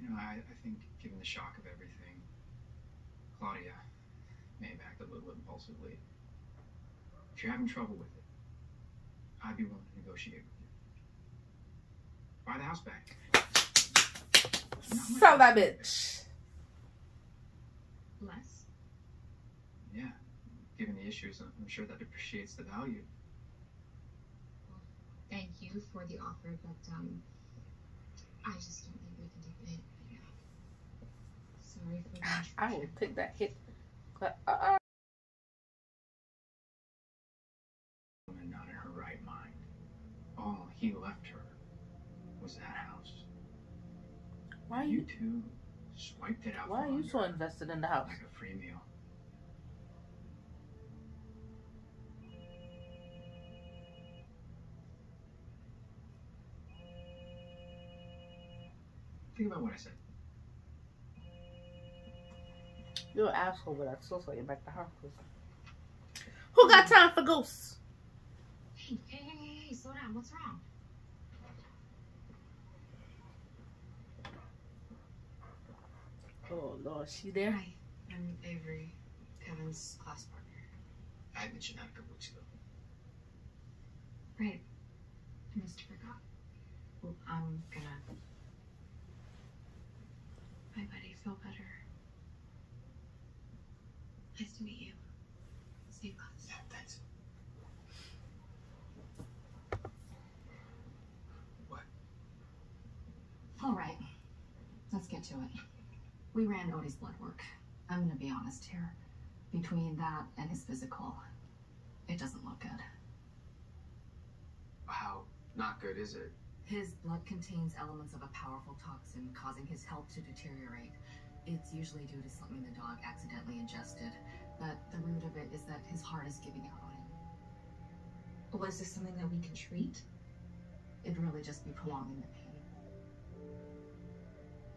You know, I, I think given the shock of everything, Claudia may have acted a little impulsively. If you're having trouble with it, I'd be willing to negotiate with you. Buy the house back. Sell that bitch. Less. Yeah. Given the issues, I'm sure that appreciates the value. Thank you for the offer, but um, I just don't think we can take the hit right now. Sorry for the I will take that hit. But, uh, Woman not in her right mind. All he left her was that house. why you two swiped it out why are you so invested in the house? like a free meal. Think about what I said. You're an asshole, but I still saw you back to her. Who got time for ghosts? Hey, hey, hey, hey, hey, slow down. What's wrong? Oh Lord, she there? Hi, I'm Avery, Kevin's class partner. I mentioned that a couple weeks ago. Right. I must have forgot. Well, I'm gonna. My buddy. Feel better. Nice to meet you. Same class. Yeah, thanks. What? All right, let's get to it. We ran Odie's blood work. I'm gonna be honest here. Between that and his physical, it doesn't look good. How not good is it? His blood contains elements of a powerful toxin causing his health to deteriorate. It's usually due to something the dog accidentally ingested, but the root of it is that his heart is giving out on him. Was this something that we can treat? It'd really just be prolonging the pain.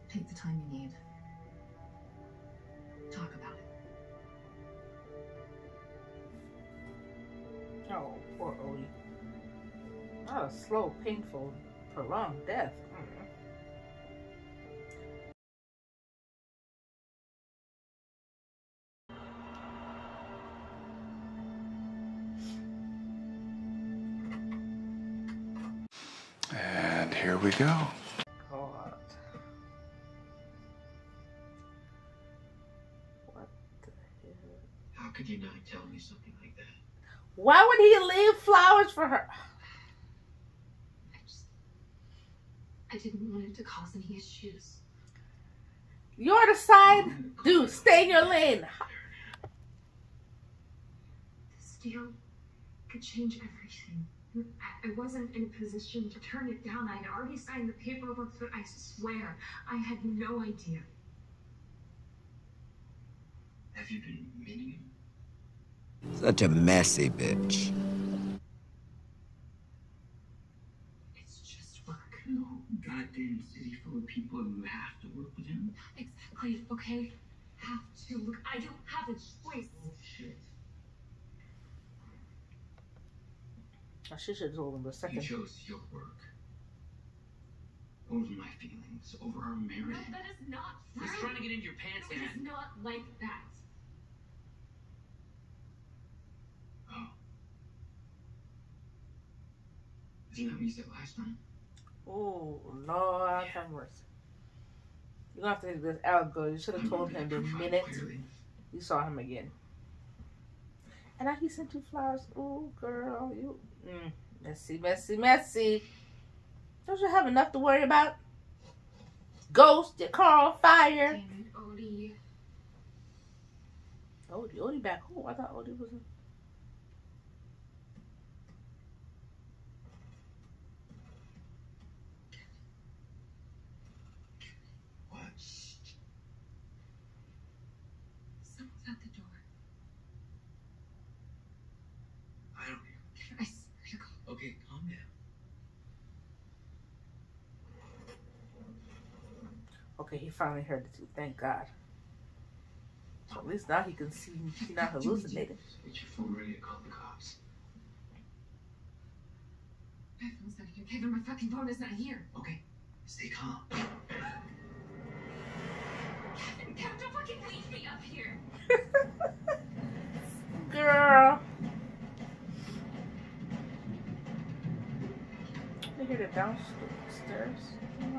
Take the time you need. Talk about it. Oh, poor Odie. Not a slow, painful, prolonged death. Mm. And here we go. God. What the hell? How could you not tell me something like that? Why would he leave flowers for her? I just. I didn't want it to cause any issues. You're the side dude. Stay in your lane. This deal could change everything. I, I wasn't in a position to turn it down. I had already signed the paperwork, but I swear I had no idea. Have you been meaning Such a messy bitch. It's just work. No, goddamn city full of people and you have to work with him? Exactly, okay? Have to. Look, I don't have a choice. Oh, Shit. I should have told him the You second. chose your work over my feelings, over our No, marriage. that is not He's trying to get into your pants, No, it is not like that. Oh. Isn't that what you said last time? Oh Lord have mercy. You're gonna have to take this out, girl. You should have told him the minute you saw him again. And now he sent you flowers. Oh, girl, you mm, messy, messy, messy. Don't you have enough to worry about? Ghost, your car on fire. Damn it, Odie. Odie, Odie back home. I thought Odie was. What? Someone's at the door. I don't hear. I swear to God. Okay, calm down. Okay, he finally heard it too. Thank God. So at least now he can see he's not hallucinating. Get your phone ready to call the cops. My phone's not here. Kevin, my fucking phone is not here. Okay, stay calm. Kevin, Kevin, don't fucking leave me up here. Girl. They hear the downstairs. And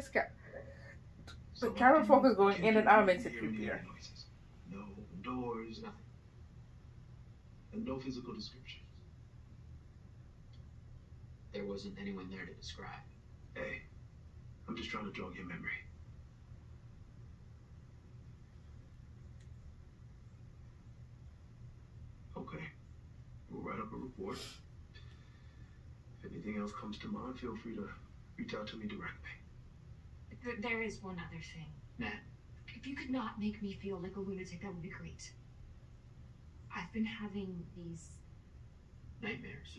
this cat, the camera focus going in and out makes it Hear creepier. No doors, nothing. And no physical description. There wasn't anyone there to describe. Hey, I'm just trying to jog your memory. Okay. We'll write up a report. If anything else comes to mind, feel free to reach out to me directly. Th- there is one other thing. Nat, If you could not make me feel like a lunatic, that would be great. I've been having these nightmares.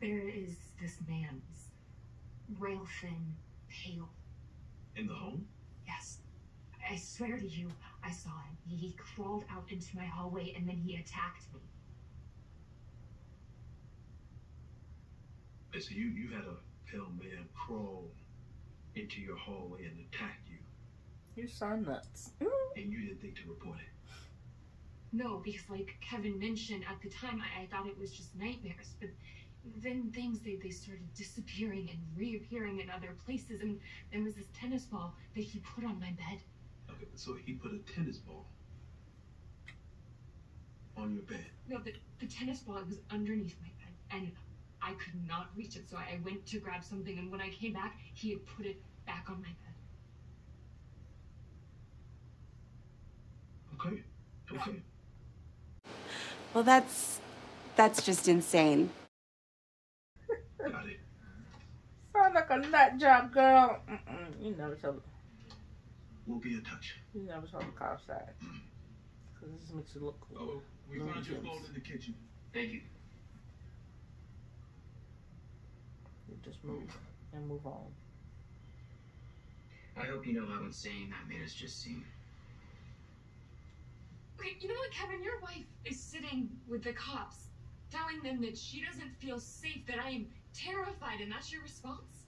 There is this man's rail thin, pale. In the home? Yes. I swear to you, I saw him. He crawled out into my hallway and then he attacked me. Hey, so you, you had a pale man crawl into your hallway and attack you, You sound nuts. and you didn't think to report it. No, because like Kevin mentioned at the time, I, I thought it was just nightmares. But then things they, they started disappearing and reappearing in other places. And there was this tennis ball that he put on my bed. Okay, so he put a tennis ball on your bed. No, the, the tennis ball was underneath my bed, and I could not reach it. So I went to grab something, and when I came back, he had put it back on my bed. Okay, okay. Well, that's that's just insane. Got it. Sound like a nut job, girl. Mm-mm. You never tell. We'll be in touch. You never tell the cops that. Because this makes it look cool. Oh, we Looney found your Tunes. phone in the kitchen. Thank you. You just move and move on. I hope you know how insane that made us just seem. Wait, you know what, Kevin? Your wife is sitting with the cops, telling them that she doesn't feel safe, that I am terrified, and that's your response?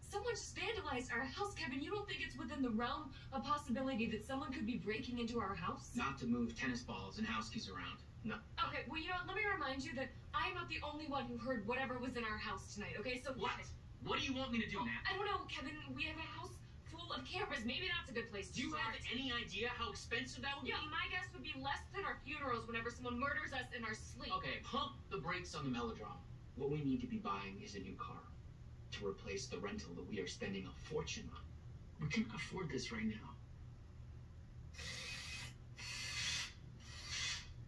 Someone just vandalized our house, Kevin. You don't think it's within the realm of possibility that someone could be breaking into our house? Not to move tennis balls and house keys around. No. Okay, well, you know? Let me remind you that I'm not the only one who heard whatever was in our house tonight, okay? So What? What do you want me to do, Oh, Nat? I don't know, Kevin. We have a house full of cameras. Maybe that's a good place to Do you start. have any idea how expensive that would Yeah, be? Yeah, my guess would be less than our funerals whenever someone murders us in our sleep. Okay, pump the brakes on the melodrama. What we need to be buying is a new car to replace the rental that we are spending a fortune on. We can't afford this right now.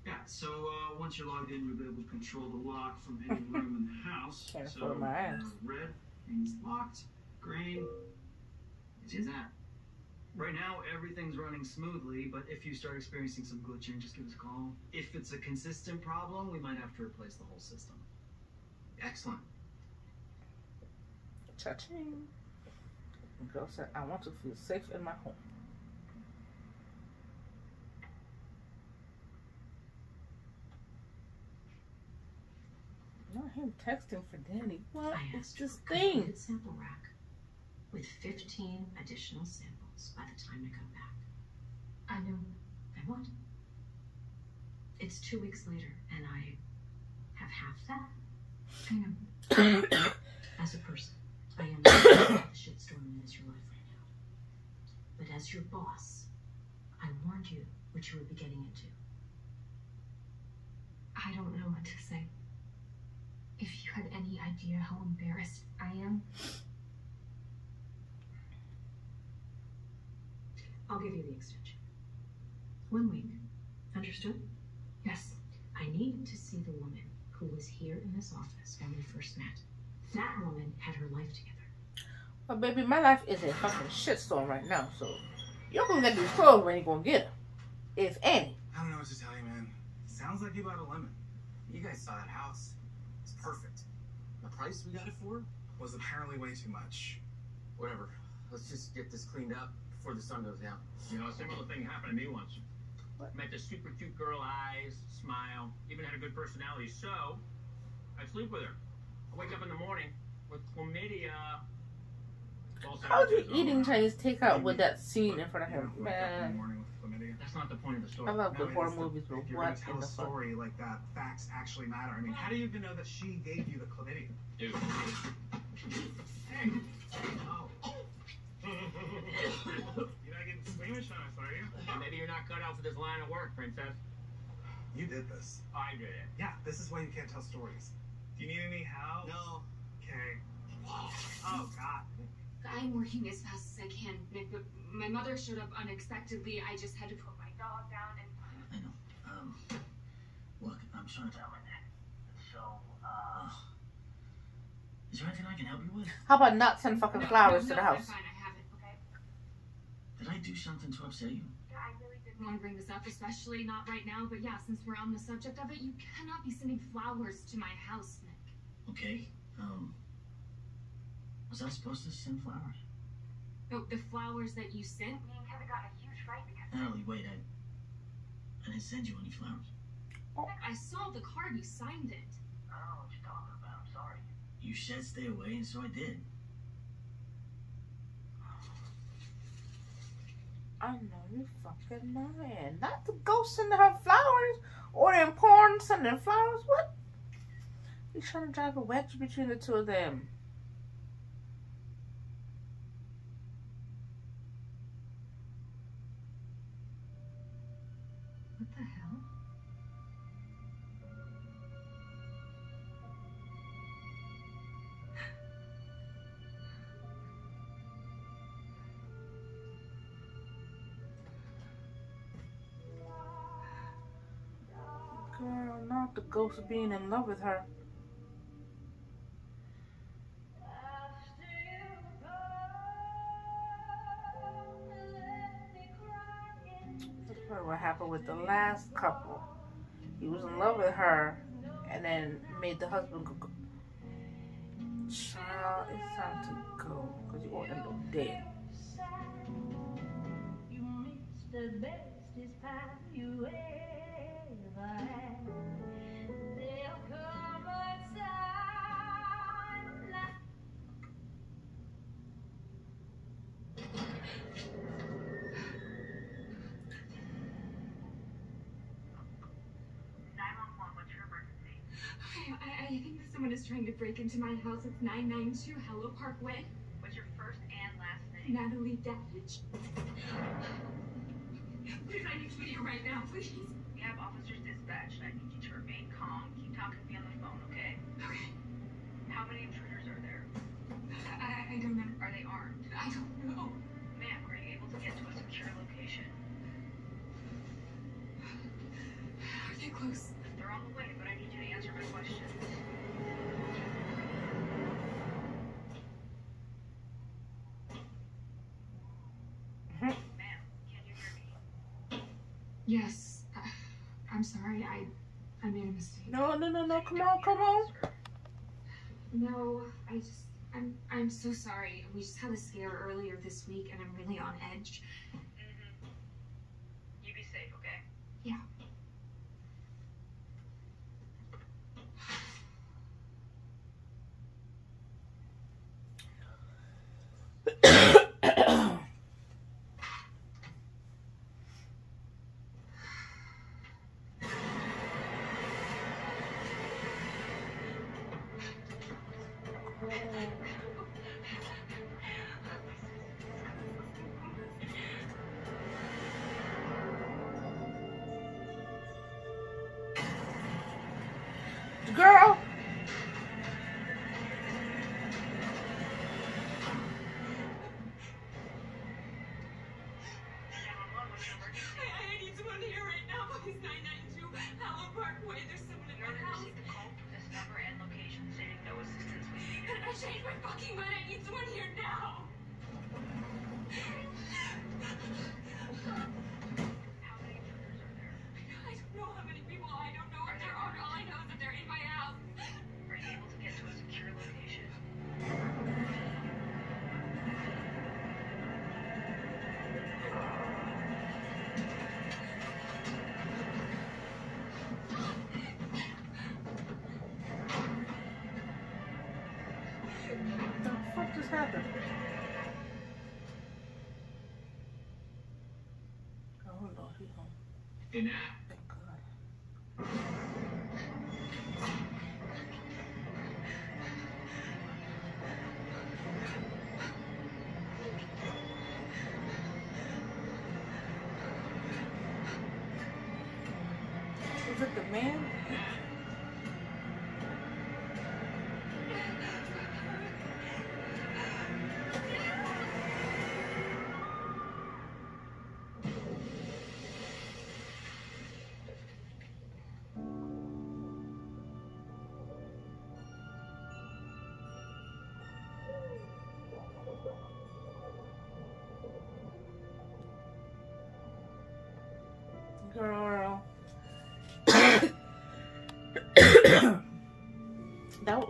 Yeah, so uh, once you're logged in, you'll be able to control the lock from any room in the house. Can't so afford my ass. uh, red means locked, green is that. Right now, everything's running smoothly, but if you start experiencing some glitching, just give us a call. If it's a consistent problem, we might have to replace the whole system. Excellent. Cha-ching. Girl said, I want to feel safe in my home. Not him texting for Danny. What I is this thing? sample rack with 15 additional samples by the time I come back. I know. And what? It's two weeks later, and I have half that. I know. as a person, I am the shitstorm that is your life right now. But as your boss, I warned you what you would be getting into. I don't know what to say. If you had any idea how embarrassed I am, I'll give you the extension. One week. Understood? Yes. I need to see the woman who was here in this office when we first met. That woman had her life together. Well, baby, my life is a fucking shitstorm right now, so you're gonna get these clothes when you're gonna get them. If any. I don't know what to tell you, man. Sounds like you bought a lemon. You guys saw that house. It's perfect. The price we got it for was apparently way too much. Whatever. Let's just get this cleaned up before the sun goes down. You know, a similar thing happened to me once. Met this super cute girl, eyes, smile, even had a good personality. So, I sleep with her. I wake up in the morning with chlamydia. False How's he advertising. eating Chinese takeout with that scene in front of him? Man. That's not the point of the story. I love No, good it horror the- movies, but If you're what gonna tell a the fuck? story like that, facts actually matter. I mean, how do you even know that she gave you the chlamydia? Dude. Hey. Oh. You're not getting squeamish on us, are you? Maybe you're not cut out for this line of work, princess. You did this. I did it. Yeah, this is why you can't tell stories. Do you need any help? No. Okay. Oh, God. I'm working as fast as I can, Nick, but my mother showed up unexpectedly. I just had to put my dog down and. I know. Um, look, I'm sorry to my neck. So, uh, is there anything I can help you with? How about not send fucking flowers to the I'm house? fine, I have it, okay? Did I do something to upset you? Yeah, I really didn't want to bring this up, especially not right now, but yeah, since we're on the subject of it, you cannot be sending flowers to my house, Nick. Okay. Um, was I supposed to send flowers? No, the flowers that you sent, me and Kevin got a huge fight because. Natalie, wait, I, I didn't send you any flowers. I saw the card, you signed it. I don't know what you're talking about. I'm sorry. You said stay away, and so I did. I know you fucking lying. Not the go sending her flowers. Ordering porn, sending flowers. What? He's trying to drive a wedge between the two of them. The ghost of being in love with her. What happened with the last couple. He was in love with her and then made the husband go. Child, it's time to go because you won't end up dead. Okay, someone is trying to break into my house. It's 992 Hello Parkway. What's your first and last name? Natalie Dadich. Please, I need to be here right now, please. We have officers dispatched. I need you to remain calm. Keep talking to me on the phone, okay? Okay. How many intruders are there? I, I don't know. Are they armed? I don't know. Ma'am, are you able to get to a secure location? Are they close? They're on the way, but I need you to answer my questions. Yes. Uh, I'm sorry. I I made a mistake. No, no, no, no. Come on, come on. No, I just I'm I'm so sorry. We just had a scare earlier this week, and I'm really on edge. Mm-hmm. You be safe, okay? Yeah.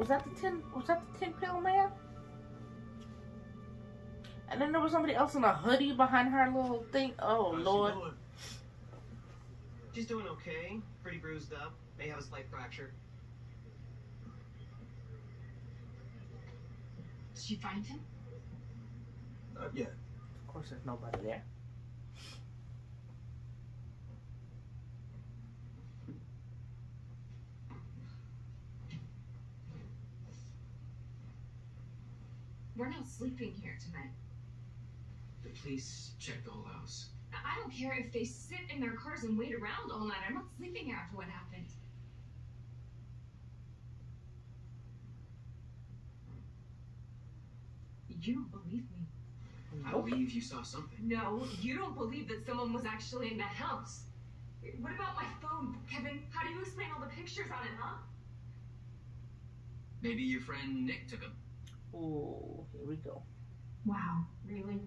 Was that the tin was that the tin pill man? And then there was somebody else in a hoodie behind her little thing. Oh, oh How's she lord. doing? She's doing okay. Pretty bruised up. May have a slight fracture. Did she find him? Not uh, yet. Of course there's nobody there. We're not sleeping here tonight. The police checked the whole house. I don't care if they sit in their cars and wait around all night. I'm not sleeping here after what happened. You don't believe me. I believe you saw something. No, you don't believe that someone was actually in the house. What about my phone, Kevin? How do you explain all the pictures on it, huh? Maybe your friend Nick took them. Oh, here we go. Wow, really?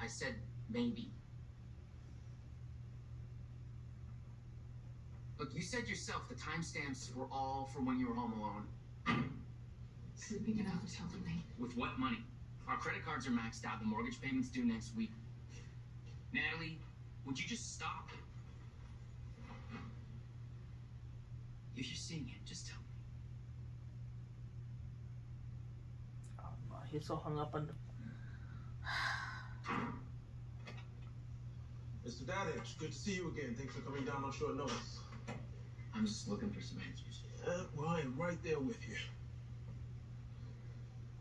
I said maybe. Look, you said yourself the timestamps were all from when you were home alone. Sleeping in a hotel tonight. With what money? Our credit cards are maxed out. The mortgage payment's due next week. Natalie, would you just stop? If you're seeing it, just tell me. Oh, he's so hung up on the Mr. Dadich, good to see you again. Thanks for coming down on short notice. I'm just looking for some answers. Uh, well, I am right there with you.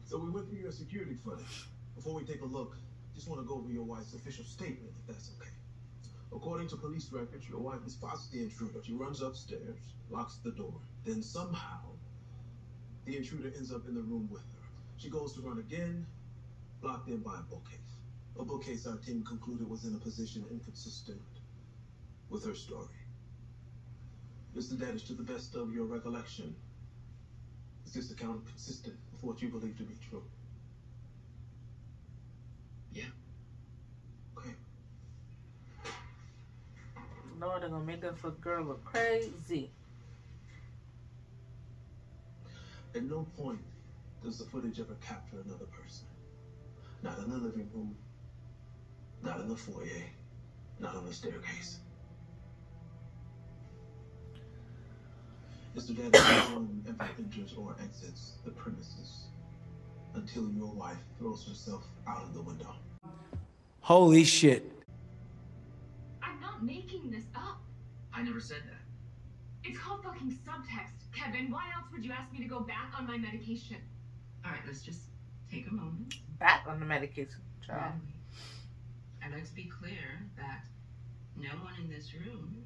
So we went through your security footage. Before we take a look, just want to go over your wife's official statement, if that's okay. According to police records, your wife spots the intruder. She runs upstairs, locks the door. Then somehow, the intruder ends up in the room with her. She goes to run again, blocked in by a bookcase. A bookcase our team concluded was in a position inconsistent with her story. Mr. Dadich, to the best of your recollection, is this account consistent with what you believe to be true? Yeah. Okay. No, they're gonna make that for girl look crazy. At no point does the footage ever capture another person. Not in the living room, not in the foyer, not on the staircase. Mr. Daddy, no one ever enters or exits the premises until your wife throws herself out of the window. Holy shit. I'm not making this up. I never said that. It's called fucking subtext. Kevin, why else would you ask me to go back on my medication? All right, let's just take a moment. Back on the medication. Child. I'd like to be clear that no one in this room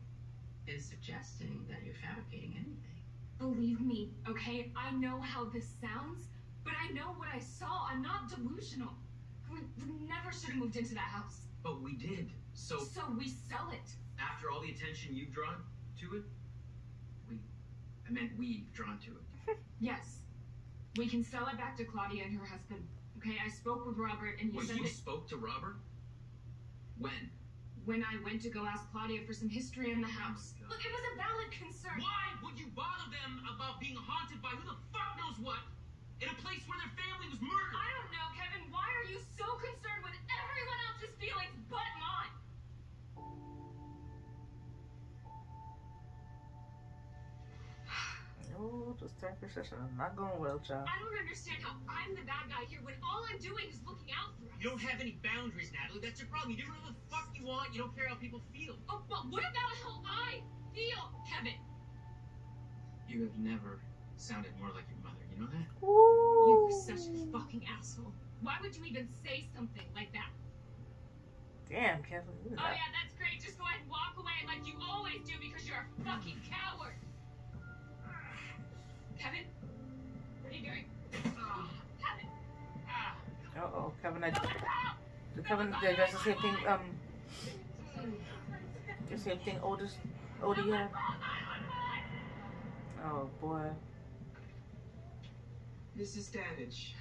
is suggesting that you're fabricating anything. Believe me, okay? I know how this sounds, but I know what I saw. I'm not delusional. We, we never should have moved into that house. But we did. So So we sell it. after all the attention you've drawn to it, we I meant we've drawn to it. Yes. We can sell it back to Claudia and her husband. Okay, I spoke with Robert and he Wait, said you that spoke to Robert? When? when I went to go ask Claudia for some history in the oh house. Look, it was a valid concern. Why would you bother them about being haunted by who the fuck knows what in a place where their family was murdered? I don't know, Kevin. Why are you so concerned with everyone else's feelings but mine? Oh, just this therapy session is not going well, child. I don't understand how I'm the bad guy here when all I'm doing is looking out for us. You don't have any boundaries, Natalie. That's your problem. You do whatever the fuck you want. You don't care how people feel. Oh, but what about how I feel, Kevin? You have never sounded more like your mother. You know that? Ooh. You're such a fucking asshole. Why would you even say something like that? Damn, Kevin. Oh yeah, that's great. Just go ahead and walk away like you always do because you're a fucking coward. Kevin, what are you doing? Oh, Kevin. Uh oh, Kevin. I, the Kevin they does the same thing. Um, the same thing. Oldest, Odie had. Oh boy. This is Dadich.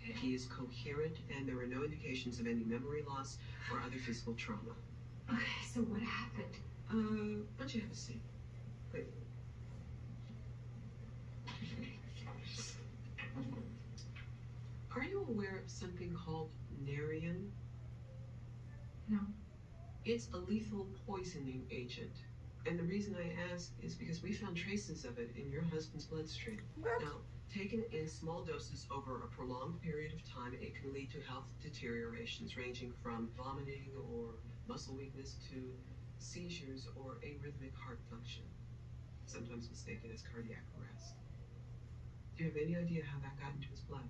He is coherent, and there are no indications of any memory loss or other physical trauma. Okay, so what happened? Uh, why don't you have a seat? Wait. Are you aware of something called Narian? No. It's a lethal poisoning agent. And the reason I ask is because we found traces of it in your husband's bloodstream. Now, taken in small doses over a prolonged period of time, it can lead to health deteriorations ranging from vomiting or muscle weakness to seizures or arrhythmic heart function, sometimes mistaken as cardiac arrest. Do you have any idea how that got into his blood?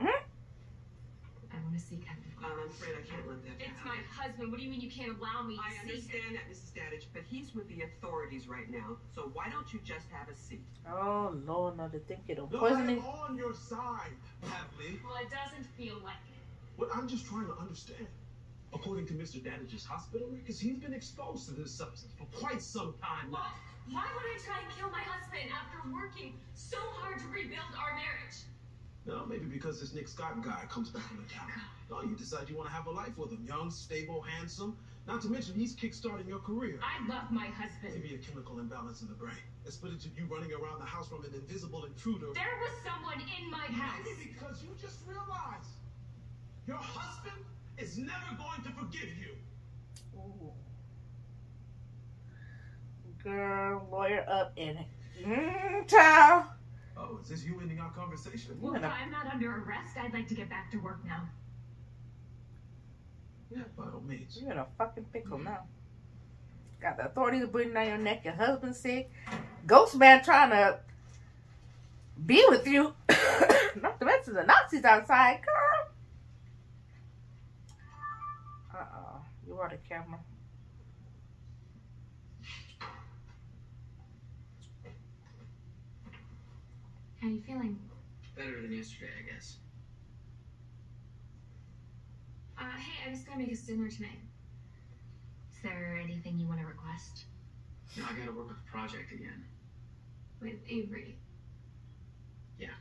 I want to see Kevin. Um, I'm afraid I can't let that It's happen. my husband. What do you mean you can't allow me to I see him? I understand that, Mrs. Dadich, but he's with the authorities right now, so why don't you just have a seat? Oh Lord, no, they think it Look, poisoning. I'm on your side, Hadley. Well, it doesn't feel like it. What I'm just trying to understand. According to Mr. Dadich's hospital records, he's been exposed to this substance for quite some time now. Why would I try and kill my husband after working so hard to rebuild our marriage? No, maybe because this Nick Scott guy comes back into town. No, you decide you want to have a life with him. Young, stable, handsome. Not to mention he's kickstarting your career. I love my husband. Maybe a chemical imbalance in the brain. It's split into you running around the house from an invisible intruder. There was someone in my house. Maybe because you just realized your husband is never going to forgive you. Ooh. Girl, lawyer up in it. Mm, child. Oh, is this you ending our conversation? Well, if I'm not under arrest, I'd like to get back to work now. Yeah, by all means. You're in a fucking pickle now. Got the authorities breathing down your neck. Your husband's sick. Ghost man trying to be with you. Not the rest of the Nazis outside, girl. Uh oh. You are the camera. How are you feeling? Better than yesterday, I guess. Uh, hey, I was gonna make us dinner tonight. Is there anything you want to request? You know, I gotta work with the project again. With Avery? Yeah.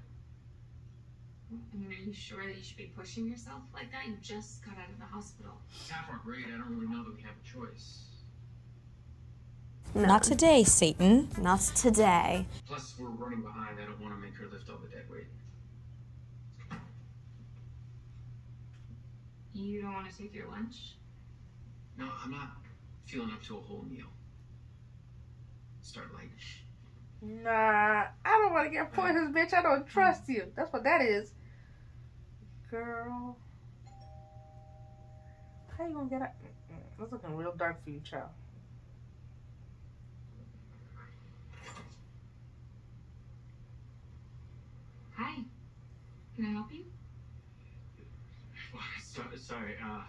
I mean, are you sure that you should be pushing yourself like that? You just got out of the hospital. Half our grade, I don't really know that we have a choice. Not today, Satan. Not today. Plus, we're running behind. I don't want to make her lift all the dead weight. You don't want to take your lunch? No, I'm not feeling up to a whole meal. Start light. Nah, I don't want to get poisoned, bitch. I don't mm. trust you. That's what that is. Girl. How you gonna get out? It's looking real dark for you, child. Hi. Can I help you? So, sorry, uh,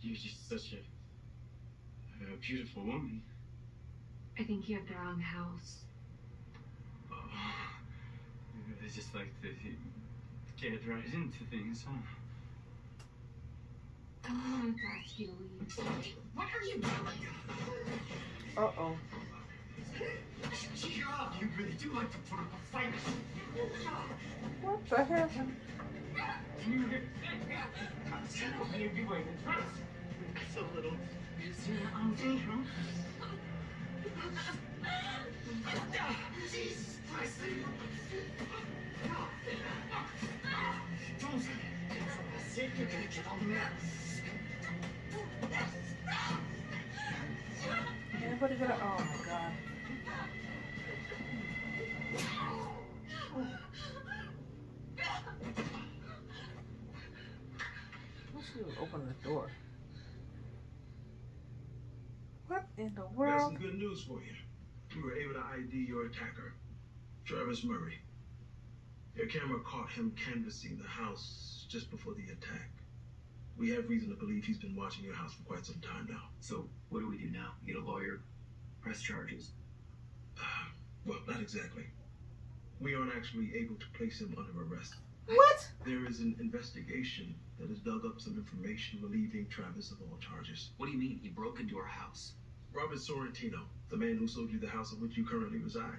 you're just such a, a beautiful woman. I think you have the wrong house. Oh, I just like to get right into things, huh? I'm gonna ask you to leave. What are you doing? Uh up! You really do like to put up a fight. What the hell? So little. Jesus Christ. Don't. For sake, you're gonna get all the mess. Everybody. Oh my god. Let's see who opened the door. What in the world? Got some good news for you. We were able to ID your attacker, Travis Murray. Your camera caught him canvassing the house just before the attack. We have reason to believe he's been watching your house for quite some time now. So, what do we do now? Get a lawyer? Press charges? Uh, well, not exactly. We aren't actually able to place him under arrest. What? There is an investigation that has dug up some information relieving Travis of all charges. What do you mean? He broke into our house. Robert Sorrentino, the man who sold you the house in which you currently reside.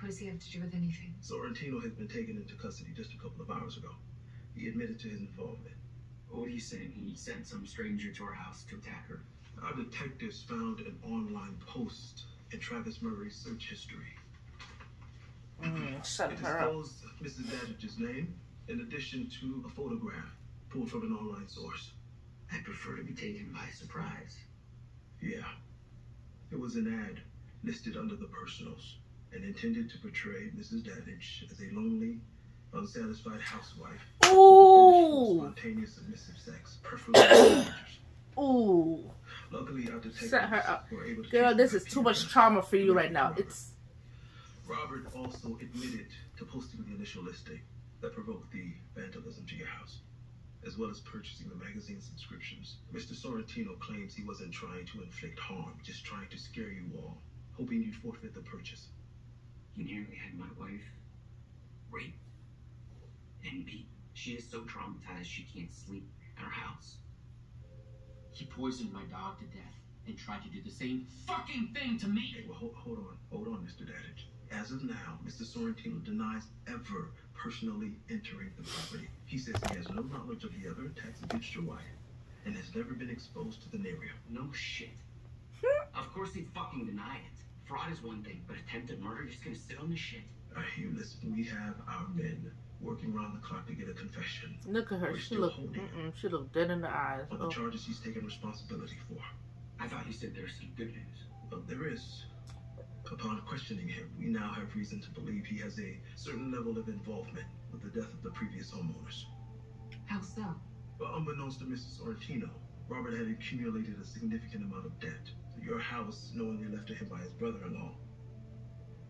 What does he have to do with anything? Sorrentino has been taken into custody just a couple of hours ago. He admitted to his involvement. What are you saying? He sent some stranger to our house to attack her? Our detectives found an online post in Travis Murray's search history. Mm, shut it her up. Mrs. Dadich's name, in addition to a photograph pulled from an online source. I prefer to be taken by surprise. Yeah. It was an ad listed under the personals and intended to portray Mrs. Daddage as a lonely, unsatisfied housewife. Ooh. Spontaneous submissive sex, preferably. Ooh. Luckily, our detectives Set her up. were able to Girl, this is too much trauma for you right now. It's Robert also admitted to posting the initial listing that provoked the vandalism to your house, as well as purchasing the magazine subscriptions. Mr. Sorrentino claims he wasn't trying to inflict harm, just trying to scare you all, hoping you'd forfeit the purchase. He nearly had my wife raped and beat. She is so traumatized she can't sleep at her house. He poisoned my dog to death and tried to do the same fucking thing to me. Hey, well, hold, hold on, hold on, Mr. Dadich. As of now, Mr. Sorrentino denies ever personally entering the property. He says he has no knowledge of the other attacks against your wife and has never been exposed to the area. No shit. Hmm? of course he'd fucking deny it. Fraud is one thing, but attempted murder, you're just gonna sit on this shit. Uh, I hear, listen, we have our men working around the clock to get a confession. look at her. We're She still look. Mm-mm, she look dead in the eyes. on the Oh. charges he's taken responsibility for. I thought you said there's some good news. Well, there is. Upon questioning him, we now have reason to believe he has a certain level of involvement with the death of the previous homeowners. How so? But unbeknownst to Mrs. Ortino, Robert had accumulated a significant amount of debt. So your house, knowingly left to him by his brother-in-law,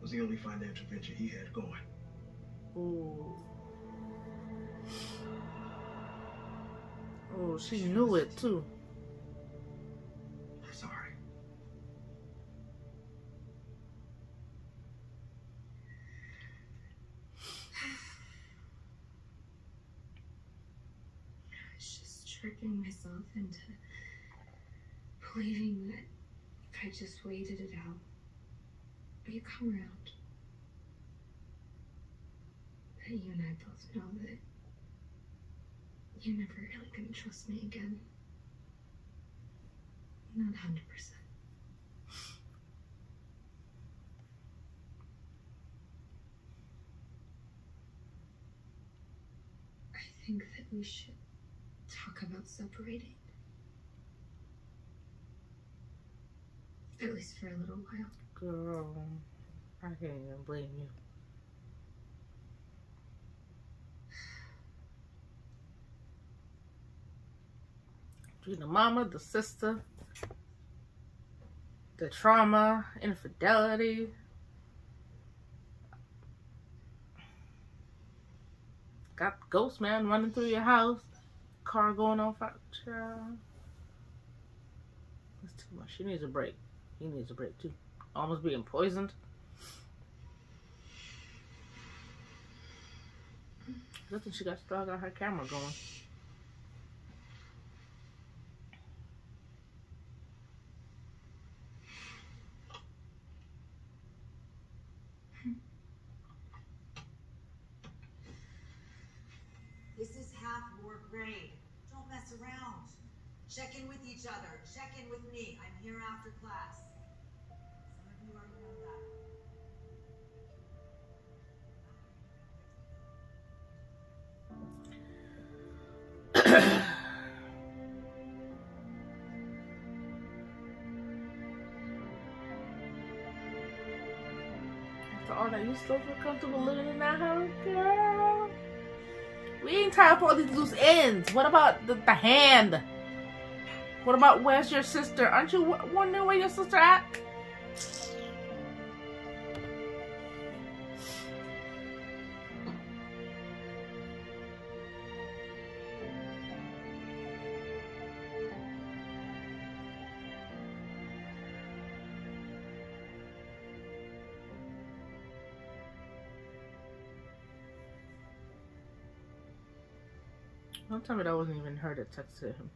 was the only financial venture he had going. Ooh. Oh, she knew it too. Tricking myself into believing that if I just waited it out, you come around. That you and I both know that you're never really gonna trust me again. Not 100%. I think that we should talk about separating. At least for a little while. Girl, I can't even blame you. Between the mama, the sister, the trauma, infidelity. Got ghost man running through your house, car going on fire. Child. That's too much. She needs a break. He needs a break too. Almost being poisoned. Good thing she got still got her camera going. Still feel comfortable living in that house, girl? We ain't tied up all these loose ends. What about the, the hand? What about where's your sister? Aren't you wondering where your sister at? Don't tell me that wasn't even her that texted him.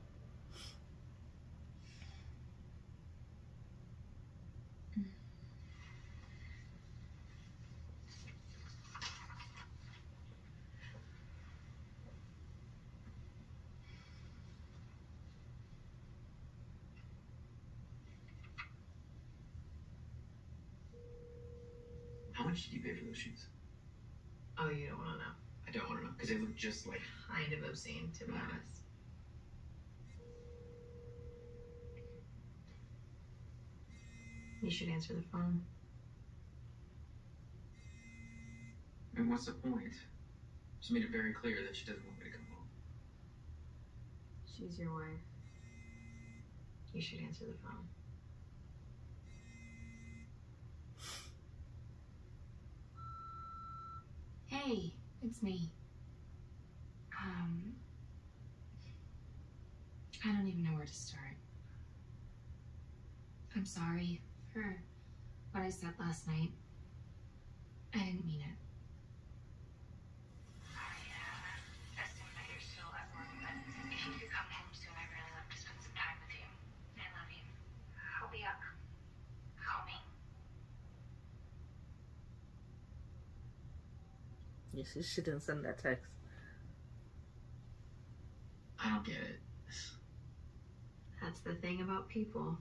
How much did you pay for those shoes? Oh, you don't want to know. I don't want to know because they look just like. Kind of obscene, to be honest. You should answer the phone. And what's the point? She made it very clear that she doesn't want me to come home. She's your wife. You should answer the phone. Hey, it's me. Um, I don't even know where to start. I'm sorry for what I said last night. I didn't mean it. Yes, she shouldn't send that text. I don't get it. That's the thing about people.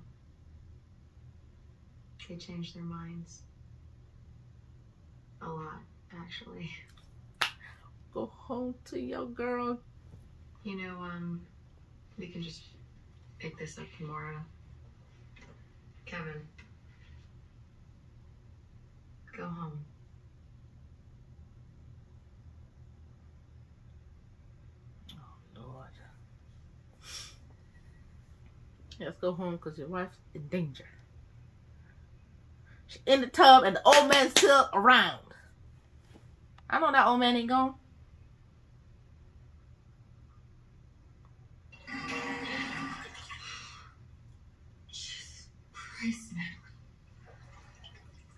They change their minds. A lot, actually. Go home to your girl. You know, um, we can just pick this up tomorrow. Kevin, go home. Lord. Let's go home because your wife's in danger. She in the tub and the old man's still around. I know that old man ain't gone. Christ, Madeline.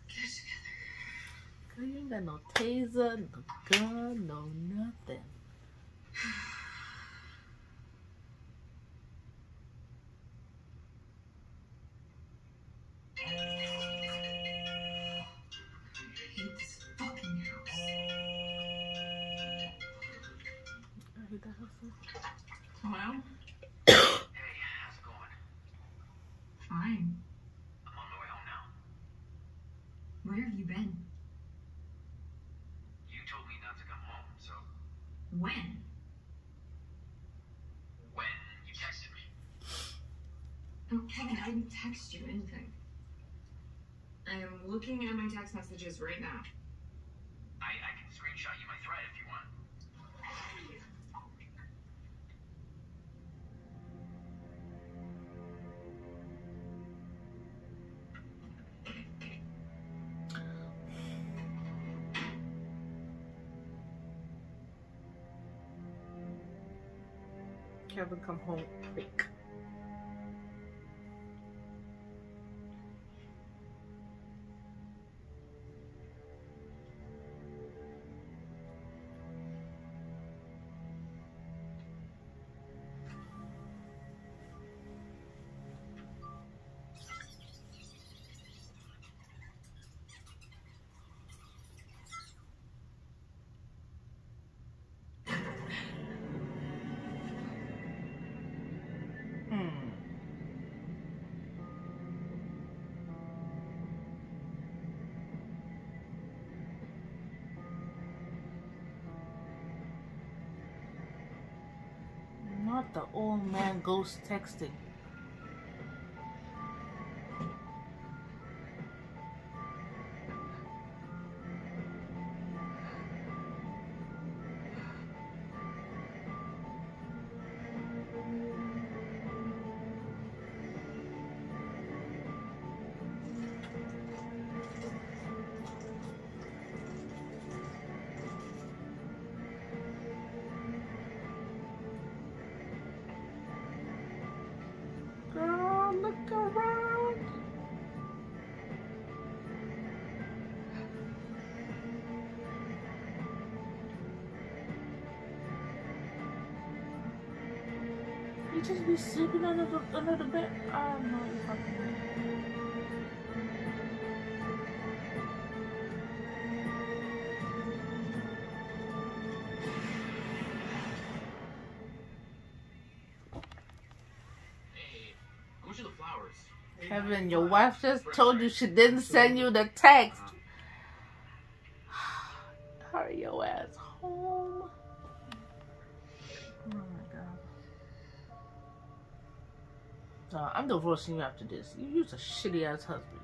Get together. Girl, you ain't got no taser, no gun, no nothing. Hello? Hey, how's it going? Fine. I'm on my way home now. Where have you been? You told me not to come home, so When? when you texted me. Oh, Kevin, I didn't text you anything. I am looking at my text messages right now. I, I can screenshot you my thread come home the old man ghost texting. Sleeping. I know you fucking. Kevin, your wife just told you she didn't send you the text. Divorcing you after this. You use a shitty ass husband.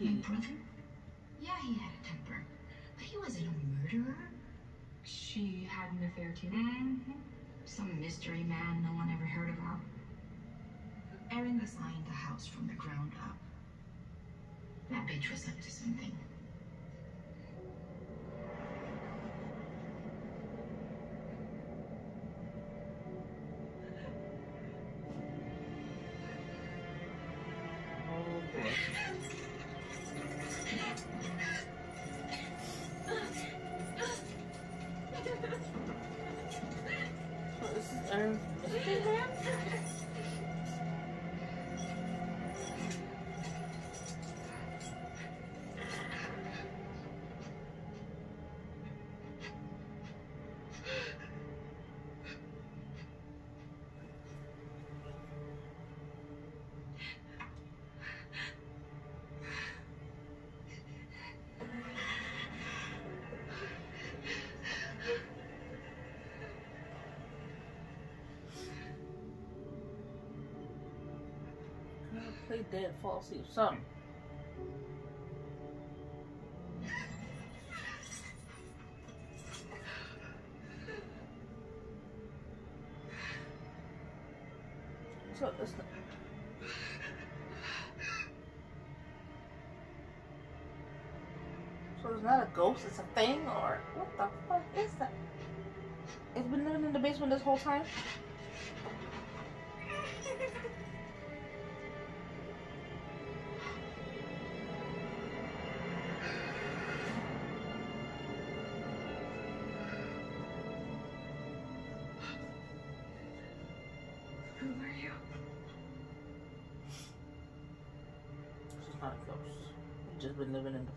My brother? Yeah, he had a temper. But he wasn't a murderer. She had an affair too. Mm-hmm. Some mystery man no one ever heard about. Erin designed the house from the ground up. That bitch was up to something. Play dead, fall asleep, something. Hmm. So it's not. So it's not a ghost, it's a thing, or what the fuck is that? It's been living in the basement this whole time? Just been living in the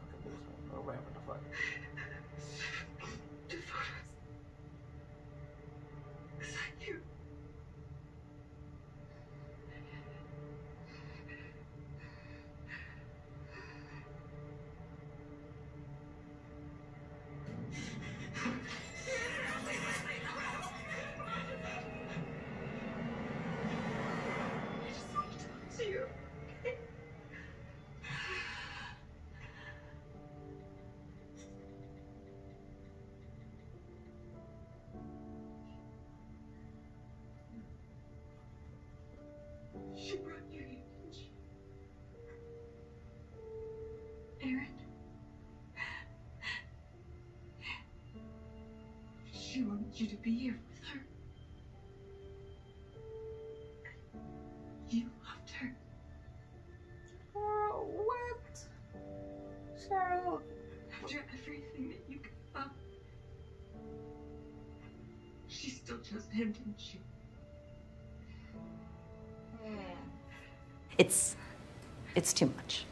She wanted you to be here with her. You loved her. Oh, what? Cheryl. After everything that you gave up, she still chose him, didn't she? It's it's too much.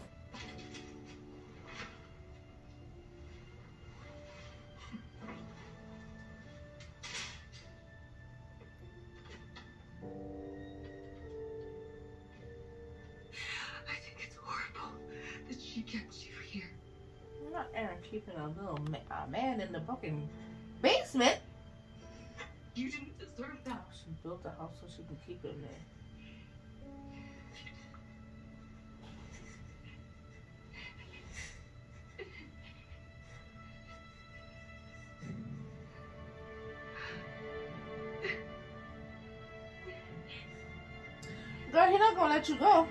Fucking basement. You didn't deserve that. She built a house so she can keep him there. Girl, he not gonna let you go.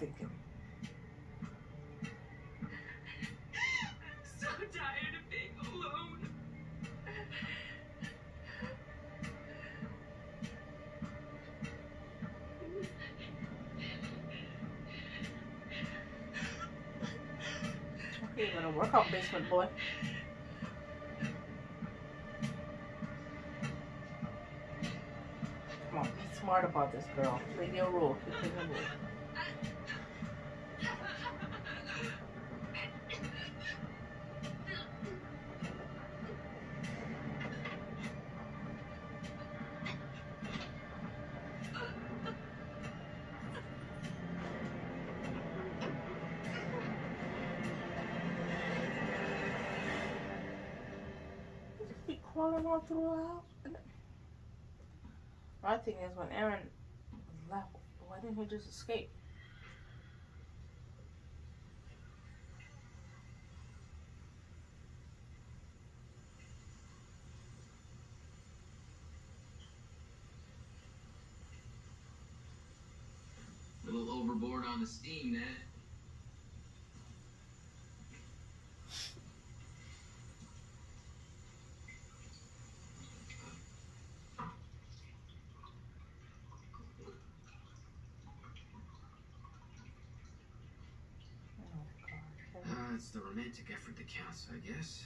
Now that's good so tired of being alone. Okay, you're gonna work out, basement boy. Come on, be smart about this, girl. Play your role. Playing your role. Escape? A little overboard on the steam, Ned. Uh, it's the romantic effort that counts, I guess.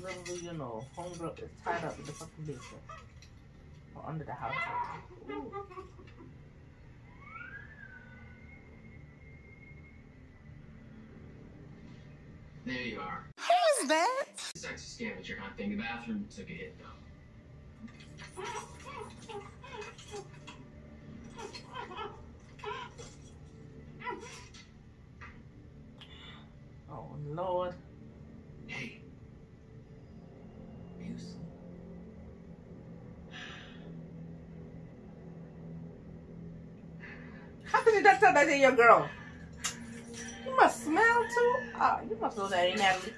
Little you know, homegirl is tied up in the fucking basement. Or under the house. Ooh. There you are. Who's that? Sexy scavenger hunt thing. The bathroom took a hit, though. Oh, Lord. Hey. You s- How could you not tell that to your girl? You must smell too? Ah, you must know that ain't Natalie.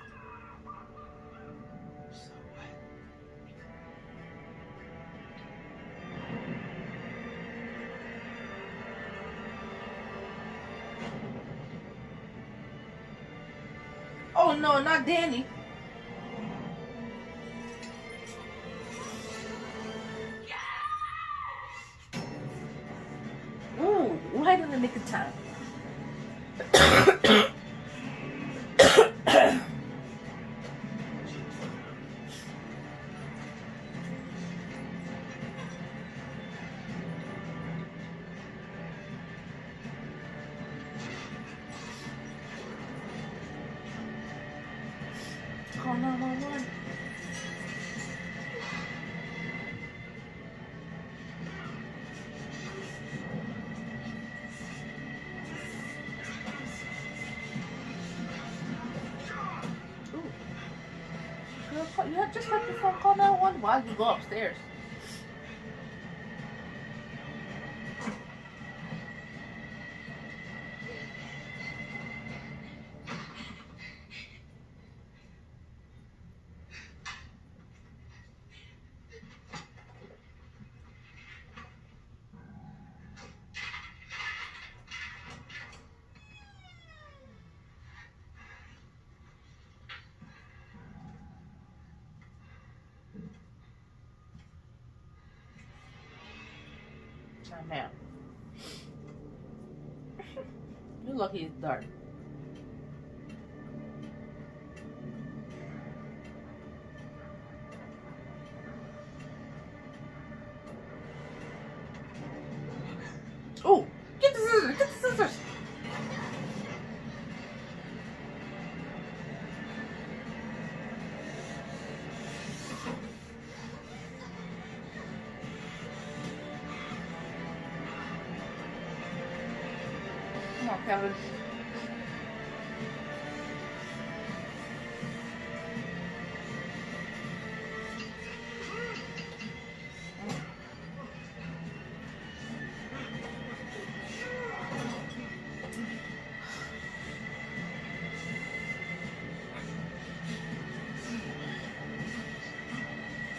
No, not Danny. Ooh, right in the nick of time. 911 while you go upstairs. Kevin.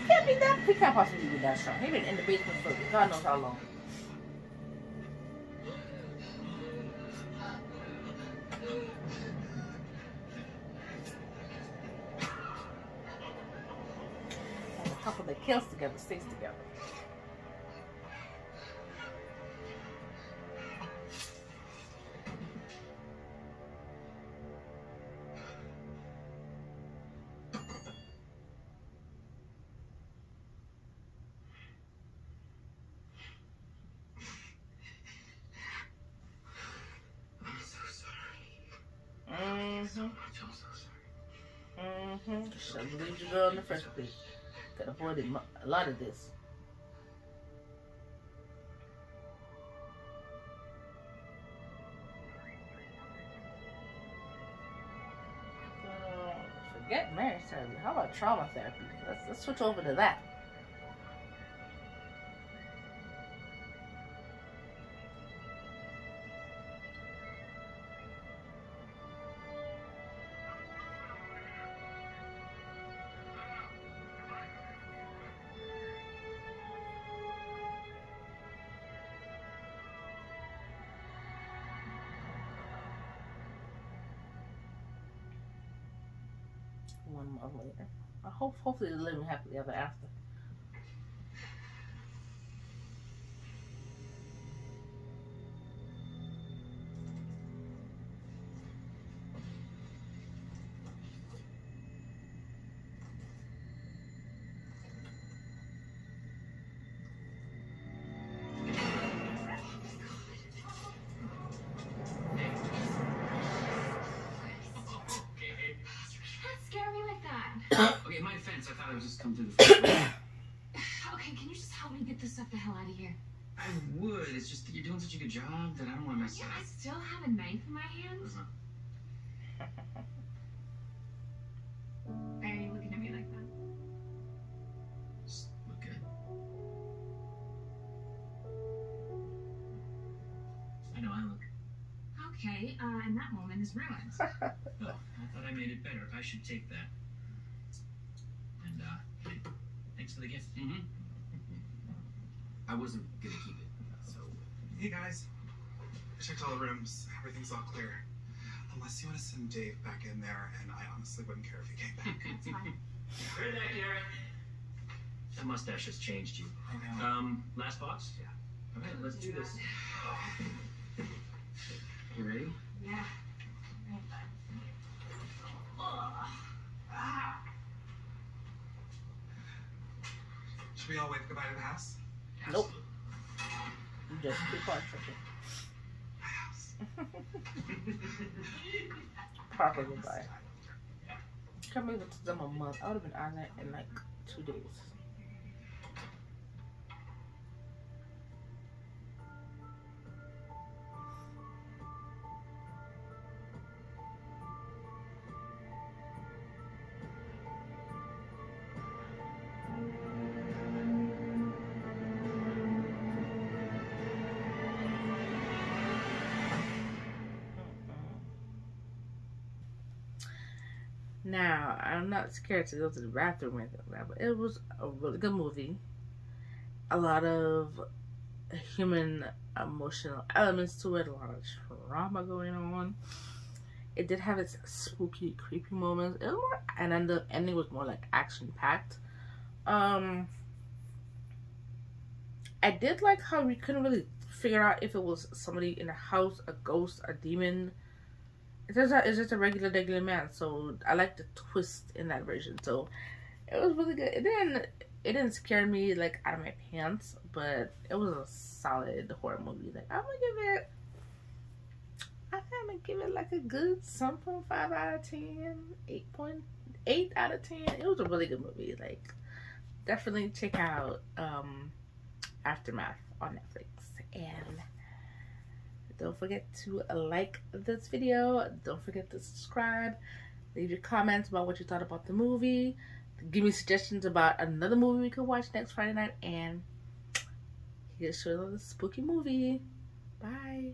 Can't be that. He can't possibly be that strong. He been in the basement for God knows how long. Kills together stays together. Mm-hmm. Mm-hmm. Should have believed your girl in the first place. Avoided a lot of this. Uh, forget marriage therapy. How about trauma therapy? Let's, let's switch over to that. One month later. I hope hopefully they're living happily ever after. And that is ruined. Oh, I thought I made it better. I should take that. And, uh, thanks for the gift. Mm-hmm. I wasn't gonna keep it, so. Hey guys, I checked all the rooms. Everything's all clear. Unless you want to send Dave back in there, and I honestly wouldn't care if he came back. It's fine. Heard that, Garrett? That mustache has changed you. I know. Um, last box? Yeah. Okay, let's do this. You ready? Yeah. Should we all wave goodbye to the house? Nope. You just keep on tripping. My house. Proper goodbye. Can't believe it took them a month. I would have been on that in like two days. Scared to go to the bathroom that, but it was a really good movie. A lot of human emotional elements to it, a lot of trauma going on. It did have its spooky, creepy moments. It was more, and then the ending was more like action packed. Um, I did like how we couldn't really figure out if it was somebody in the house, a ghost, a demon. It's just a, it's just a regular, regular man. So I like the twist in that version. So it was really good. It didn't it didn't scare me like out of my pants, but it was a solid horror movie. Like I'm gonna give it. I'm gonna give it like a good 7.5 out of 10, 8.8 out of 10. It was a really good movie. Like, definitely check out um, Aftermath on Netflix. And don't forget to like this video. Don't forget to subscribe. Leave your comments about what you thought about the movie. Give me suggestions about another movie we could watch next Friday night. And here's a spooky movie. Bye.